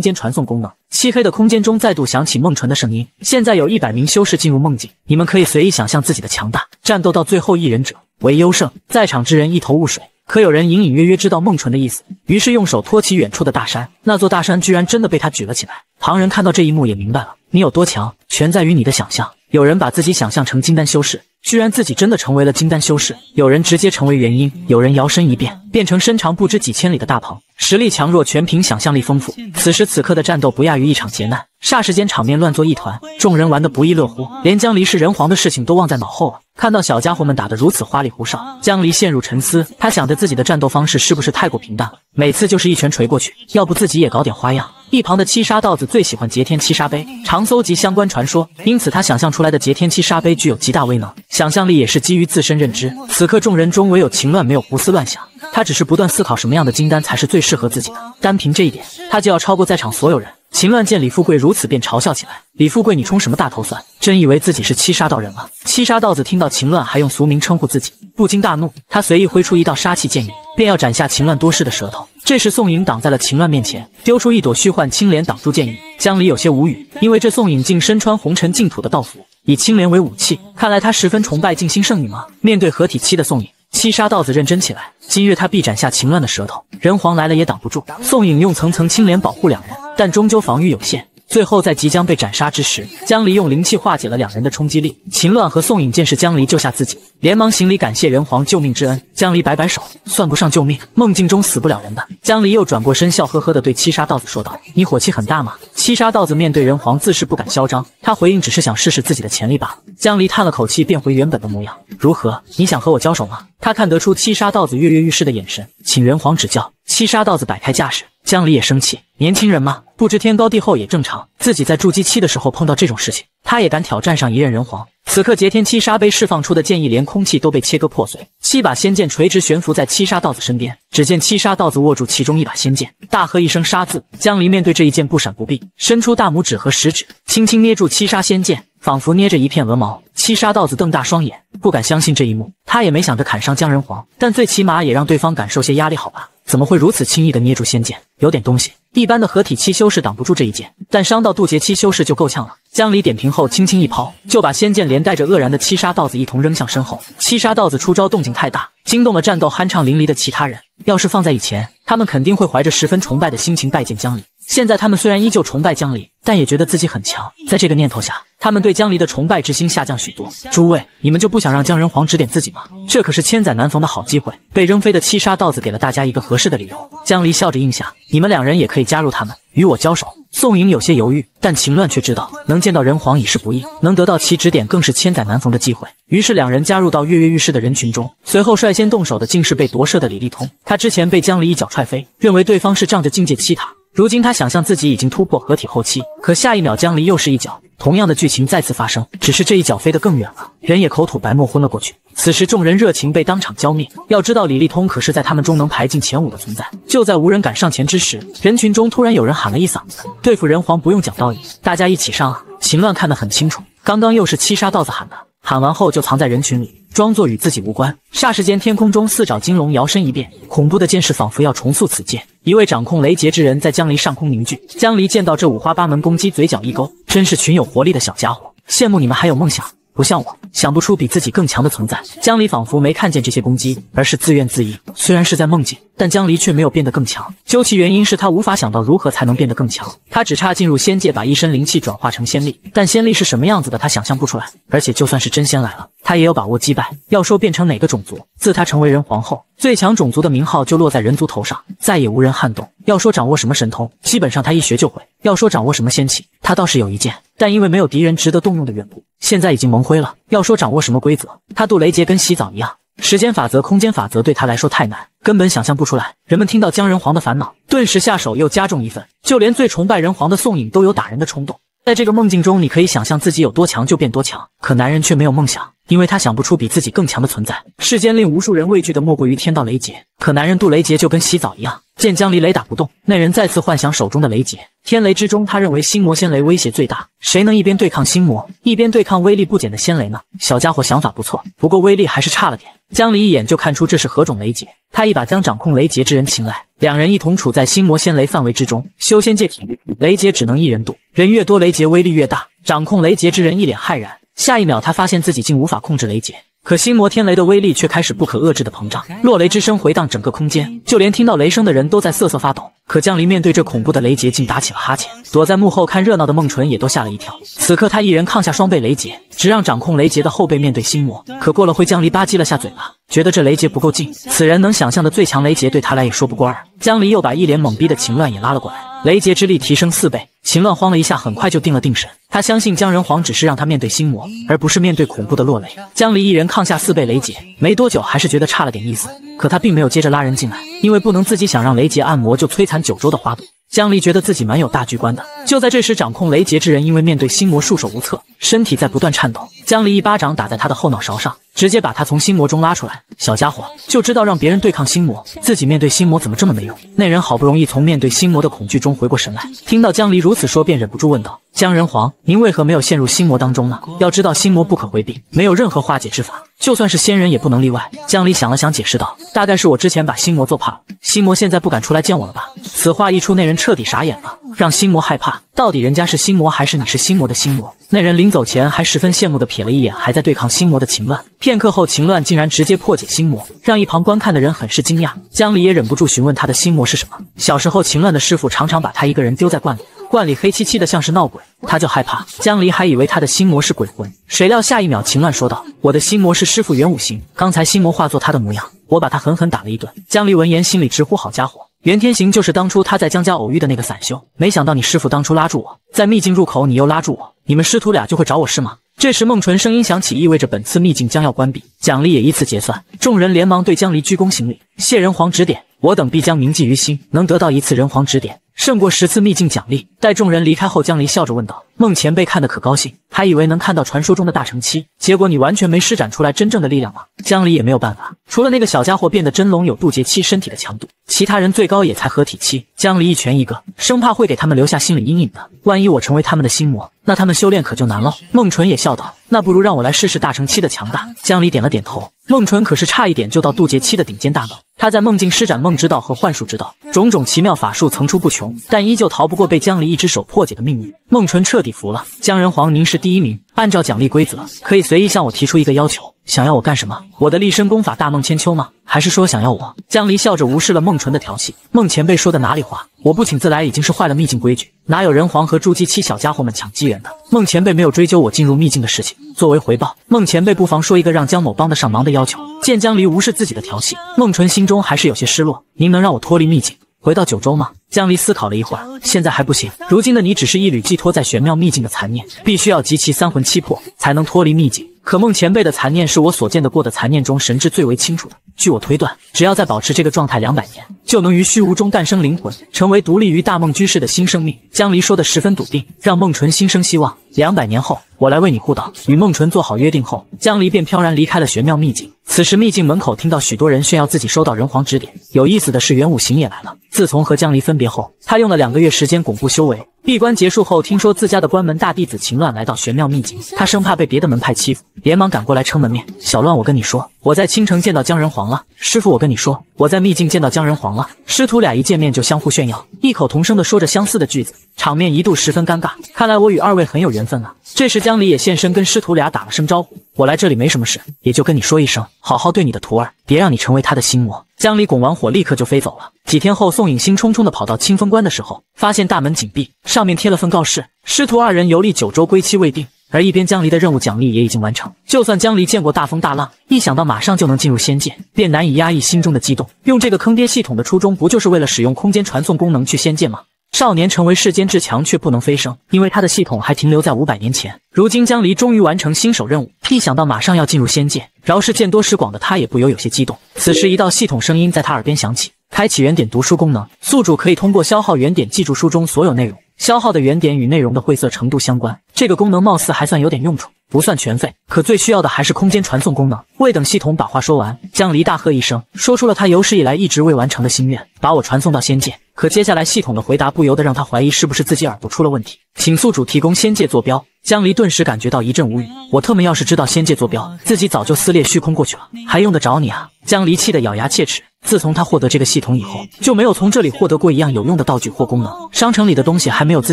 间传送功能。漆黑的空间中再度响起梦纯的声音：“现在有一百名修士进入梦境，你们可以随意想象自己的强大，战斗到最后一人者为优胜。”在场之人一头雾水。可有人隐隐约约知道孟纯的意思，于是用手托起远处的大山，那座大山居然真的被他举了起来。旁人看到这一幕也明白了，你有多强，全在于你的想象。有人把自己想象成金丹修士，居然自己真的成为了金丹修士；有人直接成为元婴，有人摇身一变，变成身长不知几千里的大鹏。实力强弱全凭想象力丰富。此时此刻的战斗不亚于一场劫难，霎时间场面乱作一团，众人玩得不亦乐乎，连江离是人皇的事情都忘在脑后了。看到小家伙们打得如此花里胡哨，江离陷入沉思。他想着自己的战斗方式是不是太过平淡了，每次就是一拳锤过去，要不自己也搞点花样。一旁的七杀道子最喜欢劫天七杀杯，常搜集相关传说，因此他想象出来的劫天七杀杯具有极大威能。想象力也是基于自身认知。此刻众人中唯有秦乱没有胡思乱想，他只是不断思考什么样的金丹才是最适合自己的。单凭这一点，他就要超过在场所有人。秦乱见李富贵如此，便嘲笑起来：“李富贵，你充什么大头蒜？真以为自己是七杀道人了？”七杀道子听到秦乱还用俗名称呼自己，不禁大怒。他随意挥出一道杀气剑影，便要斩下秦乱多事的舌头。这时宋颖挡在了秦乱面前，丢出一朵虚幻青莲挡住剑影。江离有些无语，因为这宋颖竟身穿红尘净土的道服，以青莲为武器，看来他十分崇拜静心圣女吗？面对合体期的宋颖。七杀道子认真起来，今日他必斩下秦乱的舌头。人皇来了也挡不住。宋颖用层层青莲保护两人，但终究防御有限。最后在即将被斩杀之时，江离用灵气化解了两人的冲击力。秦乱和宋颖见是江离救下自己，连忙行礼感谢人皇救命之恩。江离摆摆手，算不上救命，梦境中死不了人的。江离又转过身，笑呵呵地对七杀道子说道：“你火气很大吗？”七杀道子面对人皇自是不敢嚣张，他回应只是想试试自己的潜力罢了。江离叹了口气，变回原本的模样。如何？你想和我交手吗？他看得出七杀道子跃跃欲试的眼神，请人皇指教。七杀道子摆开架势。江离也生气，年轻人嘛，不知天高地厚也正常。自己在筑基期的时候碰到这种事情，他也敢挑战上一任人皇。此刻劫天七杀杯释放出的剑意，连空气都被切割破碎，七把仙剑垂直悬浮在七杀道子身边。只见七杀道子握住其中一把仙剑，大喝一声“杀”字。江离面对这一剑不闪不避，伸出大拇指和食指，轻轻捏住七杀仙剑，仿佛捏着一片鹅毛。七杀道子瞪大双眼，不敢相信这一幕。他也没想着砍伤江人皇，但最起码也让对方感受些压力，好吧？怎么会如此轻易的捏住仙剑？有点东西。一般的合体期修士挡不住这一剑，但伤到渡劫期修士就够呛了。江离点评后，轻轻一抛，就把仙剑连带着愕然的七杀道子一同扔向身后。七杀道子出招动静太大，惊动了战斗酣畅淋漓的其他人。要是放在以前，他们肯定会怀着十分崇拜的心情拜见江离。现在他们虽然依旧崇拜江离，但也觉得自己很强。在这个念头下，他们对江离的崇拜之心下降许多。诸位，你们就不想让江人皇指点自己吗？这可是千载难逢的好机会。被扔飞的七杀道子给了大家一个合适的理由。江离笑着应下：“你们两人也可以加入他们，与我交手。”宋颖有些犹豫，但秦乱却知道能见到人皇已是不易，能得到其指点更是千载难逢的机会。于是两人加入到跃跃欲试的人群中。随后率先动手的竟是被夺舍的李立通。他之前被江离一脚踹飞，认为对方是仗着境界欺他。如今他想象自己已经突破合体后期，可下一秒江离又是一脚，同样的剧情再次发生，只是这一脚飞得更远了，人也口吐白沫昏了过去。此时众人热情被当场浇灭。要知道李立通可是在他们中能排进前五的存在。就在无人敢上前之时，人群中突然有人喊了一嗓子：“对付人皇不用讲道理，大家一起上啊！”秦乱看得很清楚，刚刚又是七杀道子喊的。喊完后就藏在人群里，装作与自己无关。霎时间，天空中四爪金龙摇身一变，恐怖的剑势仿佛要重塑此界。一位掌控雷劫之人在江离上空凝聚。江离见到这五花八门攻击，嘴角一勾，真是群有活力的小家伙，羡慕你们还有梦想。不像我，想不出比自己更强的存在。江离仿佛没看见这些攻击，而是自怨自艾。虽然是在梦境，但江离却没有变得更强。究其原因，是他无法想到如何才能变得更强。他只差进入仙界，把一身灵气转化成仙力，但仙力是什么样子的，他想象不出来。而且就算是真仙来了，他也有把握击败。要说变成哪个种族，自他成为人皇后，最强种族的名号就落在人族头上，再也无人撼动。要说掌握什么神通，基本上他一学就会。要说掌握什么仙气，他倒是有一件，但因为没有敌人值得动用的缘故，现在已经蒙灰了。要说掌握什么规则，他渡雷劫跟洗澡一样，时间法则、空间法则对他来说太难，根本想象不出来。人们听到姜人皇的烦恼，顿时下手又加重一分，就连最崇拜人皇的宋颖都有打人的冲动。在这个梦境中，你可以想象自己有多强就变多强，可男人却没有梦想。因为他想不出比自己更强的存在。世间令无数人畏惧的莫过于天道雷劫，可男人渡雷劫就跟洗澡一样，见江离雷打不动，那人再次幻想手中的雷劫。天雷之中，他认为心魔仙雷威胁最大。谁能一边对抗心魔，一边对抗威力不减的仙雷呢？小家伙想法不错，不过威力还是差了点。江离一眼就看出这是何种雷劫，他一把将掌控雷劫之人擒来，两人一同处在心魔仙雷范围之中。修仙界体律，雷劫只能一人渡，人越多，雷劫威力越大。掌控雷劫之人一脸骇然。下一秒，他发现自己竟无法控制雷劫，可心魔天雷的威力却开始不可遏制的膨胀，落雷之声回荡整个空间，就连听到雷声的人都在瑟瑟发抖。可江离面对这恐怖的雷劫，竟打起了哈欠。躲在幕后看热闹的孟纯也都吓了一跳。此刻他一人抗下双倍雷劫，只让掌控雷劫的后辈面对心魔。可过了会，江离吧唧了下嘴巴，觉得这雷劫不够劲。此人能想象的最强雷劫，对他来也说不过二。江离又把一脸懵逼的秦乱也拉了过来。雷劫之力提升四倍，秦乱慌了一下，很快就定了定神。他相信江人皇只是让他面对心魔，而不是面对恐怖的落雷。江离一人抗下四倍雷劫，没多久还是觉得差了点意思。可他并没有接着拉人进来，因为不能自己想让雷杰按摩就摧残九州的花朵。江离觉得自己蛮有大局观的。就在这时，掌控雷杰之人因为面对心魔束手无策，身体在不断颤抖。江离一巴掌打在他的后脑勺上，直接把他从心魔中拉出来。小家伙就知道让别人对抗心魔，自己面对心魔怎么这么没用？那人好不容易从面对心魔的恐惧中回过神来，听到江离如此说，便忍不住问道：“江人皇，您为何没有陷入心魔当中呢？要知道心魔不可回避，没有任何化解之法，就算是仙人也不能例外。”江离想了想，解释道：“大概是我之前把心魔做怕了，心魔现在不敢出来见我了吧？”此话一出，那人彻底傻眼了，让心魔害怕，到底人家是心魔还是你是心魔的心魔？那人临走前还十分羡慕地瞥了一眼还在对抗心魔的秦乱，片刻后，秦乱竟然直接破解心魔，让一旁观看的人很是惊讶。江离也忍不住询问他的心魔是什么。小时候，秦乱的师傅常常把他一个人丢在罐里，罐里黑漆漆的，像是闹鬼，他就害怕。江离还以为他的心魔是鬼魂，谁料下一秒，秦乱说道：“我的心魔是师傅元五行，刚才心魔化作他的模样，我把他狠狠打了一顿。”江离闻言心里直呼：“好家伙！”袁天行就是当初他在江家偶遇的那个散修，没想到你师傅当初拉住我，在秘境入口，你又拉住我，你们师徒俩就会找我是吗？这时孟纯声音响起，意味着本次秘境将要关闭，奖励也依次结算。众人连忙对江离鞠躬行礼，谢人皇指点，我等必将铭记于心，能得到一次人皇指点。胜过十次秘境奖励。待众人离开后，江离笑着问道：“孟前辈看得可高兴？还以为能看到传说中的大成期，结果你完全没施展出来真正的力量吗？”江离也没有办法，除了那个小家伙变得真龙有渡劫期身体的强度，其他人最高也才合体期。江离一拳一个，生怕会给他们留下心理阴影的。万一我成为他们的心魔，那他们修炼可就难了。孟纯也笑道：“那不如让我来试试大成期的强大。”江离点了点头。孟纯可是差一点就到渡劫期的顶尖大脑，他在梦境施展梦之道和幻术之道，种种奇妙法术层出不穷，但依旧逃不过被江离一只手破解的命运。孟纯彻底服了，江人皇，您是第一名，按照奖励规则，可以随意向我提出一个要求，想要我干什么？我的立身功法大梦千秋吗？还是说想要我？江离笑着无视了孟纯的调戏。孟前辈说的哪里话？我不请自来已经是坏了秘境规矩，哪有人皇和筑基期小家伙们抢机缘的？孟前辈没有追究我进入秘境的事情，作为回报，孟前辈不妨说一个让江某帮得上忙的要求。见江离无视自己的调戏，孟纯心中还是有些失落。您能让我脱离秘境，回到九州吗？江离思考了一会儿，现在还不行。如今的你只是一缕寄托在玄妙秘境的残念，必须要集齐三魂七魄才能脱离秘境。可孟前辈的残念是我所见得过的残念中神智最为清楚的。据我推断，只要再保持这个状态两百年，就能于虚无中诞生灵魂，成为独立于大梦居士的新生命。江离说的十分笃定，让孟纯心生希望。两百年后，我来为你护道。与孟纯做好约定后，江离便飘然离开了玄妙秘境。此时，秘境门口听到许多人炫耀自己收到人皇指点。有意思的是，元武行也来了。自从和江离分别别后，他用了两个月时间巩固修为。闭关结束后，听说自家的关门大弟子秦乱来到玄妙秘境，他生怕被别的门派欺负，连忙赶过来撑门面。小乱，我跟你说，我在青城见到江人皇了。师傅，我跟你说，我在秘境见到江人皇了。师徒俩一见面就相互炫耀，异口同声的说着相似的句子。场面一度十分尴尬。看来我与二位很有缘分啊。这时江离也现身，跟师徒俩打了声招呼：“我来这里没什么事，也就跟你说一声，好好对你的徒儿，别让你成为他的心魔。”江离拱完火，立刻就飞走了。几天后，宋颖兴冲冲地跑到清风关的时候，发现大门紧闭，上面贴了份告示：师徒二人游历九州，归期未定。而一边江离的任务奖励也已经完成。就算江离见过大风大浪，一想到马上就能进入仙界，便难以压抑心中的激动。用这个坑爹系统的初衷，不就是为了使用空间传送功能去仙界吗？少年成为世间至强，却不能飞升，因为他的系统还停留在五百年前。如今江离终于完成新手任务，一想到马上要进入仙界，饶是见多识广的他也不由有些激动。此时，一道系统声音在他耳边响起：“开启原点读书功能，宿主可以通过消耗原点记住书中所有内容。消耗的原点与内容的晦涩程度相关。这个功能貌似还算有点用处。”不算全废，可最需要的还是空间传送功能。未等系统把话说完，江离大喝一声，说出了他有史以来一直未完成的心愿：把我传送到仙界。可接下来系统的回答不由得让他怀疑是不是自己耳朵出了问题，请宿主提供仙界坐标。江离顿时感觉到一阵无语，我特么要是知道仙界坐标，自己早就撕裂虚空过去了，还用得着你啊？江离气得咬牙切齿。自从他获得这个系统以后，就没有从这里获得过一样有用的道具或功能。商城里的东西还没有自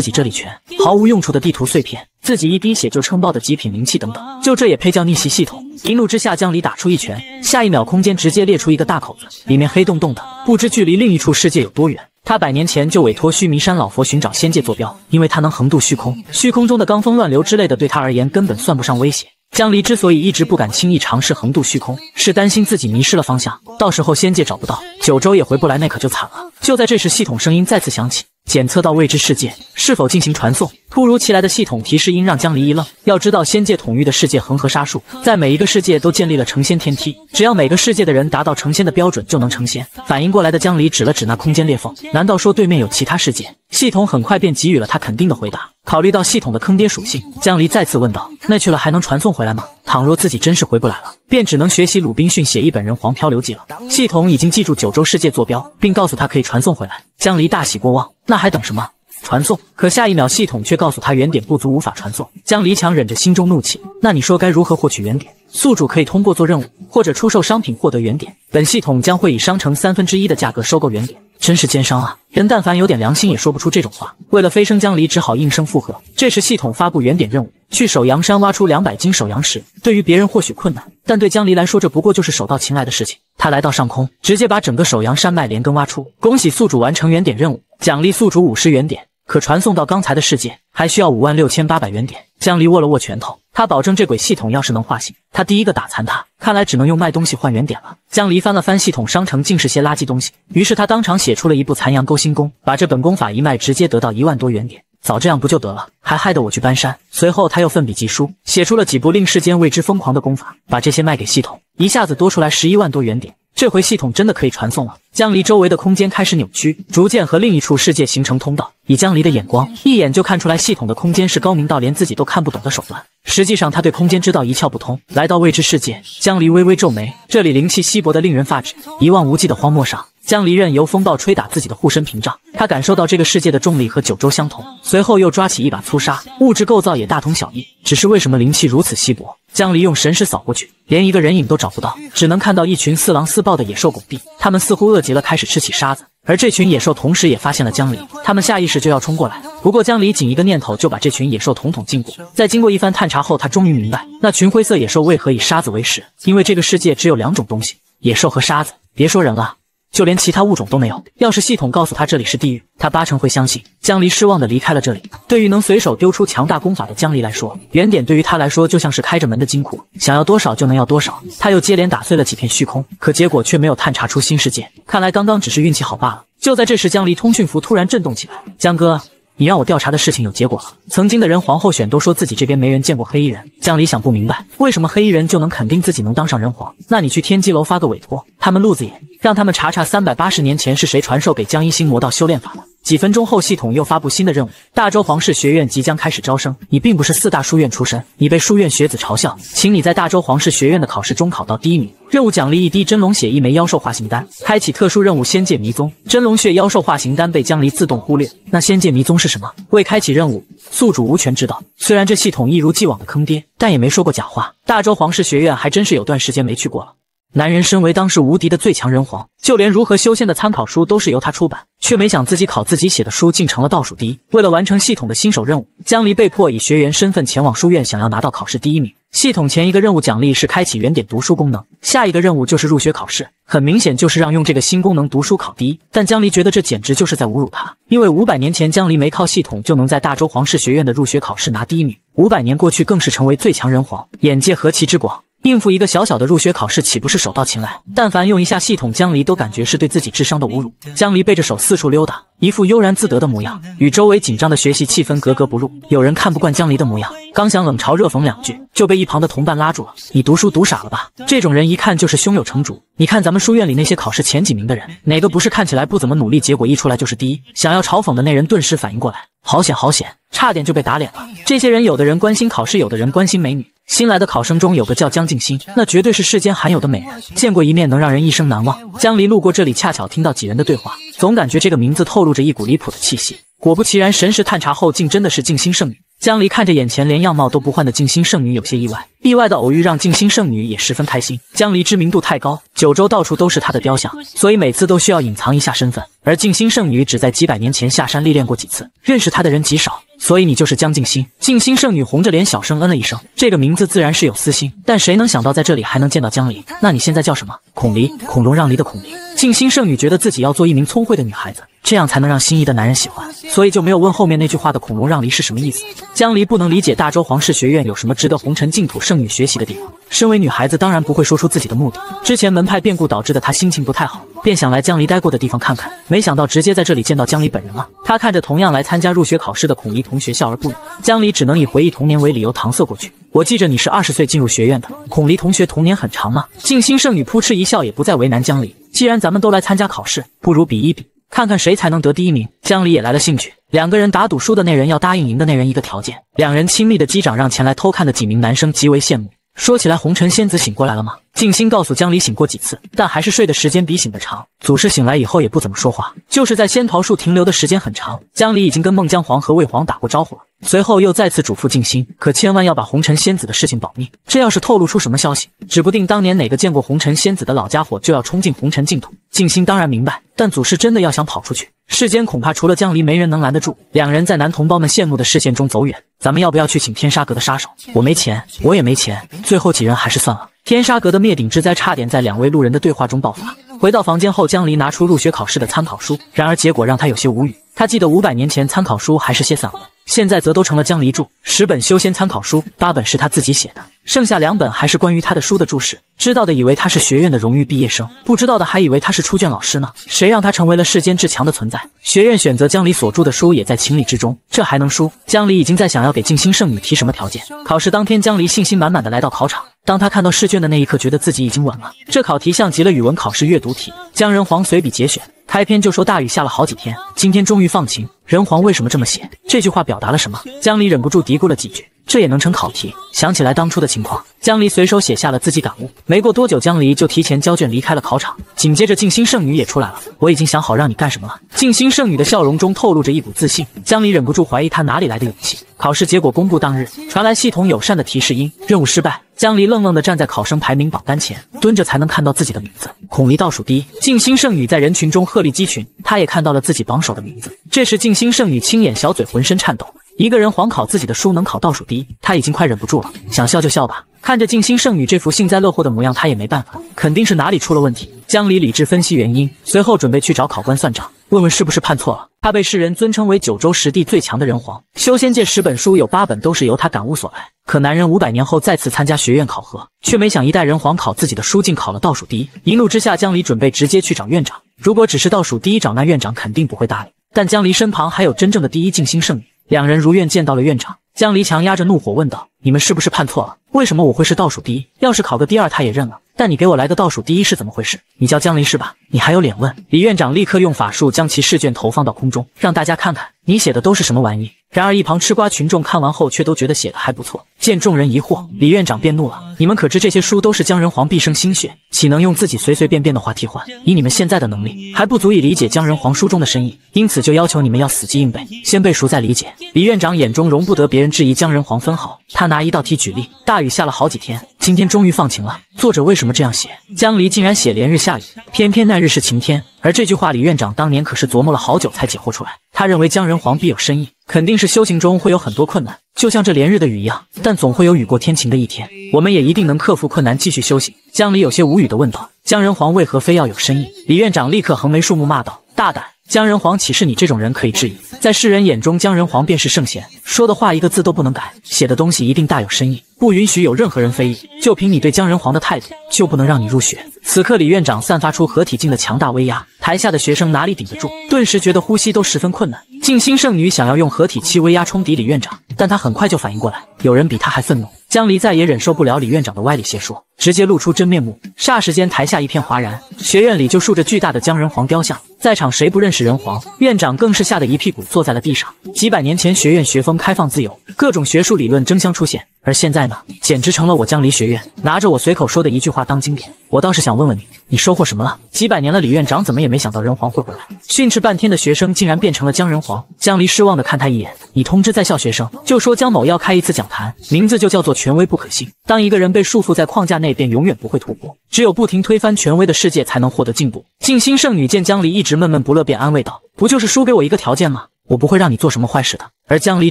己这里全，毫无用处的地图碎片，自己一滴血就撑爆的极品灵气等等，就这也配叫逆袭系统？一怒之下，江离打出一拳，下一秒空间直接裂出一个大口子，里面黑洞洞的，不知距离另一处世界有多远。他百年前就委托须弥山老佛寻找仙界坐标，因为他能横渡虚空，虚空中的罡风乱流之类的对他而言根本算不上威胁。江离之所以一直不敢轻易尝试横渡虚空，是担心自己迷失了方向，到时候仙界找不到，九州也回不来，那可就惨了。就在这时，系统声音再次响起。检测到未知世界是否进行传送？突如其来的系统提示音让江离一愣。要知道，仙界统御的世界恒河沙数，在每一个世界都建立了成仙天梯，只要每个世界的人达到成仙的标准，就能成仙。反应过来的江离指了指那空间裂缝，难道说对面有其他世界？系统很快便给予了他肯定的回答。考虑到系统的坑爹属性，江离再次问道：“那去了还能传送回来吗？倘若自己真是回不来了，便只能学习鲁滨逊写一本人黄漂流记了。”系统已经记住九州世界坐标，并告诉他可以传送回来。江离大喜过望。那还等什么？传送！可下一秒，系统却告诉他原点不足，无法传送。江离强忍着心中怒气，那你说该如何获取原点？宿主可以通过做任务或者出售商品获得原点，本系统将会以商城三分之一的价格收购原点。真是奸商啊！人但凡有点良心也说不出这种话。为了飞升，江离只好应声附和。这时，系统发布原点任务：去首阳山挖出两百斤首阳石。对于别人或许困难，但对江离来说，这不过就是手到擒来的事情。他来到上空，直接把整个首阳山脉连根挖出。恭喜宿主完成原点任务，奖励宿主五十原点。可传送到刚才的世界还需要五万六千八百元点。江离握了握拳头，他保证这鬼系统要是能化形，他第一个打残他。看来只能用卖东西换原点了。江离翻了翻系统商城，竟是些垃圾东西。于是他当场写出了一部残阳勾心功，把这本功法一卖，直接得到一万多元点。早这样不就得了，还害得我去搬山。随后他又奋笔疾书，写出了几部令世间为之疯狂的功法，把这些卖给系统，一下子多出来十一万多元点。这回系统真的可以传送了。江离周围的空间开始扭曲，逐渐和另一处世界形成通道。以江离的眼光，一眼就看出来系统的空间是高明到连自己都看不懂的手段。实际上，他对空间之道一窍不通。来到未知世界，江离微微皱眉，这里灵气稀薄的令人发指。一望无际的荒漠上。江离任由风暴吹打自己的护身屏障，他感受到这个世界的重力和九州相同。随后又抓起一把粗沙，物质构造也大同小异，只是为什么灵气如此稀薄？江离用神识扫过去，连一个人影都找不到，只能看到一群似狼似豹的野兽拱地。他们似乎饿极了，开始吃起沙子。而这群野兽同时也发现了江离，他们下意识就要冲过来。不过江离仅一个念头就把这群野兽统统禁锢。在经过一番探查后，他终于明白那群灰色野兽为何以沙子为食，因为这个世界只有两种东西：野兽和沙子。别说人了。就连其他物种都没有。要是系统告诉他这里是地狱，他八成会相信。江离失望的离开了这里。对于能随手丢出强大功法的江离来说，原点对于他来说就像是开着门的金库，想要多少就能要多少。他又接连打碎了几片虚空，可结果却没有探查出新世界。看来刚刚只是运气好罢了。就在这时，江离通讯符突然震动起来。江哥。你让我调查的事情有结果了。曾经的人皇后选都说自己这边没人见过黑衣人。江离想不明白，为什么黑衣人就能肯定自己能当上人皇？那你去天机楼发个委托，他们路子野，让他们查查三百八十年前是谁传授给江一星魔道修炼法的。几分钟后，系统又发布新的任务：大周皇室学院即将开始招生。你并不是四大书院出身，你被书院学子嘲笑，请你在大周皇室学院的考试中考到第一名。任务奖励一滴真龙血，一枚妖兽化形丹。开启特殊任务：仙界迷踪。真龙血、妖兽化形丹被江离自动忽略。那仙界迷踪是什么？未开启任务，宿主无权知道。虽然这系统一如既往的坑爹，但也没说过假话。大周皇室学院还真是有段时间没去过了。男人身为当世无敌的最强人皇，就连如何修仙的参考书都是由他出版，却没想自己考自己写的书竟成了倒数第一。为了完成系统的新手任务，江离被迫以学员身份前往书院，想要拿到考试第一名。系统前一个任务奖励是开启原点读书功能，下一个任务就是入学考试。很明显就是让用这个新功能读书考第一。但江离觉得这简直就是在侮辱他，因为五百年前江离没靠系统就能在大周皇室学院的入学考试拿第一名，五百年过去更是成为最强人皇，眼界何其之广。应付一个小小的入学考试，岂不是手到擒来？但凡用一下系统，江离都感觉是对自己智商的侮辱。江离背着手四处溜达，一副悠然自得的模样，与周围紧张的学习气氛格格不入。有人看不惯江离的模样，刚想冷嘲热讽两句，就被一旁的同伴拉住了：“你读书读傻了吧？这种人一看就是胸有成竹。你看咱们书院里那些考试前几名的人，哪个不是看起来不怎么努力，结果一出来就是第一？”想要嘲讽的那人顿时反应过来：“好险，好险，差点就被打脸了。”这些人有的人关心考试，有的人关心美女。新来的考生中有个叫江静心，那绝对是世间罕有的美人，见过一面能让人一生难忘。江离路过这里，恰巧听到几人的对话，总感觉这个名字透露着一股离谱的气息。果不其然，神识探查后，竟真的是静心圣女。江离看着眼前连样貌都不换的静心圣女，有些意外。意外的偶遇让静心圣女也十分开心。江离知名度太高，九州到处都是她的雕像，所以每次都需要隐藏一下身份。而静心圣女只在几百年前下山历练过几次，认识她的人极少。所以你就是江静心。静心圣女红着脸小声嗯了一声，这个名字自然是有私心，但谁能想到在这里还能见到江离？那你现在叫什么？孔离，孔融让梨的孔离。静心圣女觉得自己要做一名聪慧的女孩子，这样才能让心仪的男人喜欢，所以就没有问后面那句话的孔融让梨是什么意思。江离不能理解大周皇室学院有什么值得红尘净土圣女学习的地方。身为女孩子，当然不会说出自己的目的。之前门派变故导致的她心情不太好，便想来江离待过的地方看看，没想到直接在这里见到江离本人了。他看着同样来参加入学考试的孔离同学，笑而不语。江离只能以回忆童年为理由搪塞过去。我记着你是二十岁进入学院的，孔离同学童年很长吗？静心圣女扑哧一笑，也不再为难江离。既然咱们都来参加考试，不如比一比，看看谁才能得第一名。江离也来了兴趣，两个人打赌，输的那人要答应赢的那人一个条件。两人亲密的击掌，让前来偷看的几名男生极为羡慕。说起来，红尘仙子醒过来了吗？静心告诉江离醒过几次，但还是睡的时间比醒的长。祖师醒来以后也不怎么说话，就是在仙桃树停留的时间很长。江离已经跟孟姜皇和魏皇打过招呼了，随后又再次嘱咐静心，可千万要把红尘仙子的事情保密。这要是透露出什么消息，指不定当年哪个见过红尘仙子的老家伙就要冲进红尘净土。静心当然明白，但祖师真的要想跑出去，世间恐怕除了江离，没人能拦得住。两人在男同胞们羡慕的视线中走远。咱们要不要去请天杀阁的杀手？我没钱，我也没钱。最后几人还是算了。天杀阁的灭顶之灾差点在两位路人的对话中爆发。回到房间后，江离拿出入学考试的参考书，然而结果让他有些无语。他记得五百年前参考书还是些散文，现在则都成了江离著。十本修仙参考书，八本是他自己写的，剩下两本还是关于他的书的注释。知道的以为他是学院的荣誉毕业生，不知道的还以为他是出卷老师呢。谁让他成为了世间至强的存在？学院选择江离所著的书也在情理之中，这还能输？江离已经在想要给静心圣女提什么条件。考试当天，江离信心满满的来到考场。当他看到试卷的那一刻，觉得自己已经稳了。这考题像极了语文考试阅读题。江仁皇随笔节选，开篇就说大雨下了好几天，今天终于放晴。仁皇为什么这么写？这句话表达了什么？江离忍不住嘀咕了几句。这也能成考题？想起来当初的情况，江离随手写下了自己感悟。没过多久，江离就提前交卷离开了考场。紧接着，静心圣女也出来了。我已经想好让你干什么了。静心圣女的笑容中透露着一股自信。江离忍不住怀疑她哪里来的勇气。考试结果公布当日，传来系统友善的提示音：任务失败。江离愣愣地站在考生排名榜单前，蹲着才能看到自己的名字。孔离倒数第一。静心圣女在人群中鹤立鸡群，她也看到了自己榜首的名字。这时，静心圣女轻掩小嘴，浑身颤抖。一个人黄考自己的书能考倒数第一，他已经快忍不住了，想笑就笑吧。看着静心圣女这副幸灾乐祸的模样，他也没办法，肯定是哪里出了问题。江离理智分析原因，随后准备去找考官算账，问问是不是判错了。他被世人尊称为九州十地最强的人皇，修仙界十本书有八本都是由他感悟所来。可男人五百年后再次参加学院考核，却没想一代人皇考自己的书竟考了倒数第一。一怒之下，江离准备直接去找院长。如果只是倒数第一找那院长肯定不会搭理，但江离身旁还有真正的第一静心圣女。两人如愿见到了院长，江离强压着怒火问道：“你们是不是判错了？为什么我会是倒数第一？要是考个第二，他也认了。但你给我来个倒数第一是怎么回事？你叫江离是吧？你还有脸问？”李院长立刻用法术将其试卷投放到空中，让大家看看你写的都是什么玩意。然。而一旁吃瓜群众看完后却都觉得写的还不错。见众人疑惑，李院长便怒了：“你们可知这些书都是姜仁皇毕生心血，岂能用自己随随便便的话替换？以你们现在的能力，还不足以理解姜仁皇书中的深意，因此就要求你们要死记硬背，先背熟再理解。”李院长眼中容不得别人质疑姜仁皇分毫，他拿一道题举例：大雨下了好几天，今天终于放晴了。作者为什么这样写？江离竟然写连日下雨，偏偏那日是晴天。而这句话，李院长当年可是琢磨了好久才解惑出来。他认为姜仁皇必有深意，肯定是修行中会有很多困难，就像这连日的雨一样。但总会有雨过天晴的一天，我们也一定能克服困难，继续修行。江离有些无语的问道：“江仁皇为何非要有深意？”李院长立刻横眉竖目骂道：“大胆！江仁皇岂是你这种人可以质疑？在世人眼中，江仁皇便是圣贤，说的话一个字都不能改，写的东西一定大有深意，不允许有任何人非议。就凭你对姜仁皇的态度，就不能让你入学。”此刻，李院长散发出合体境的强大威压，台下的学生哪里顶得住？顿时觉得呼吸都十分困难。静心圣女想要用合体器威压冲抵李院长，但她很快就反应过来，有人比他还愤怒。江离再也忍受不了李院长的歪理邪说，直接露出真面目。霎时间，台下一片哗然，学院里就竖着巨大的江人皇雕像，在场谁不认识人皇？院长更是吓得一屁股坐在了地上。几百年前，学院学风开放自由，各种学术理论争相出现。而现在呢，简直成了我江离学院拿着我随口说的一句话当经典。我倒是想问问你，你收获什么了？几百年了，李院长怎么也没想到人皇会回来。训斥半天的学生竟然变成了江人皇。江离失望的看他一眼，你通知在校学生，就说江某要开一次讲坛，名字就叫做权威不可信。当一个人被束缚在框架内，便永远不会突破。只有不停推翻权威的世界，才能获得进步。静心圣女见江离一直闷闷不乐，便安慰道：“不就是输给我一个条件吗？我不会让你做什么坏事的。”而江离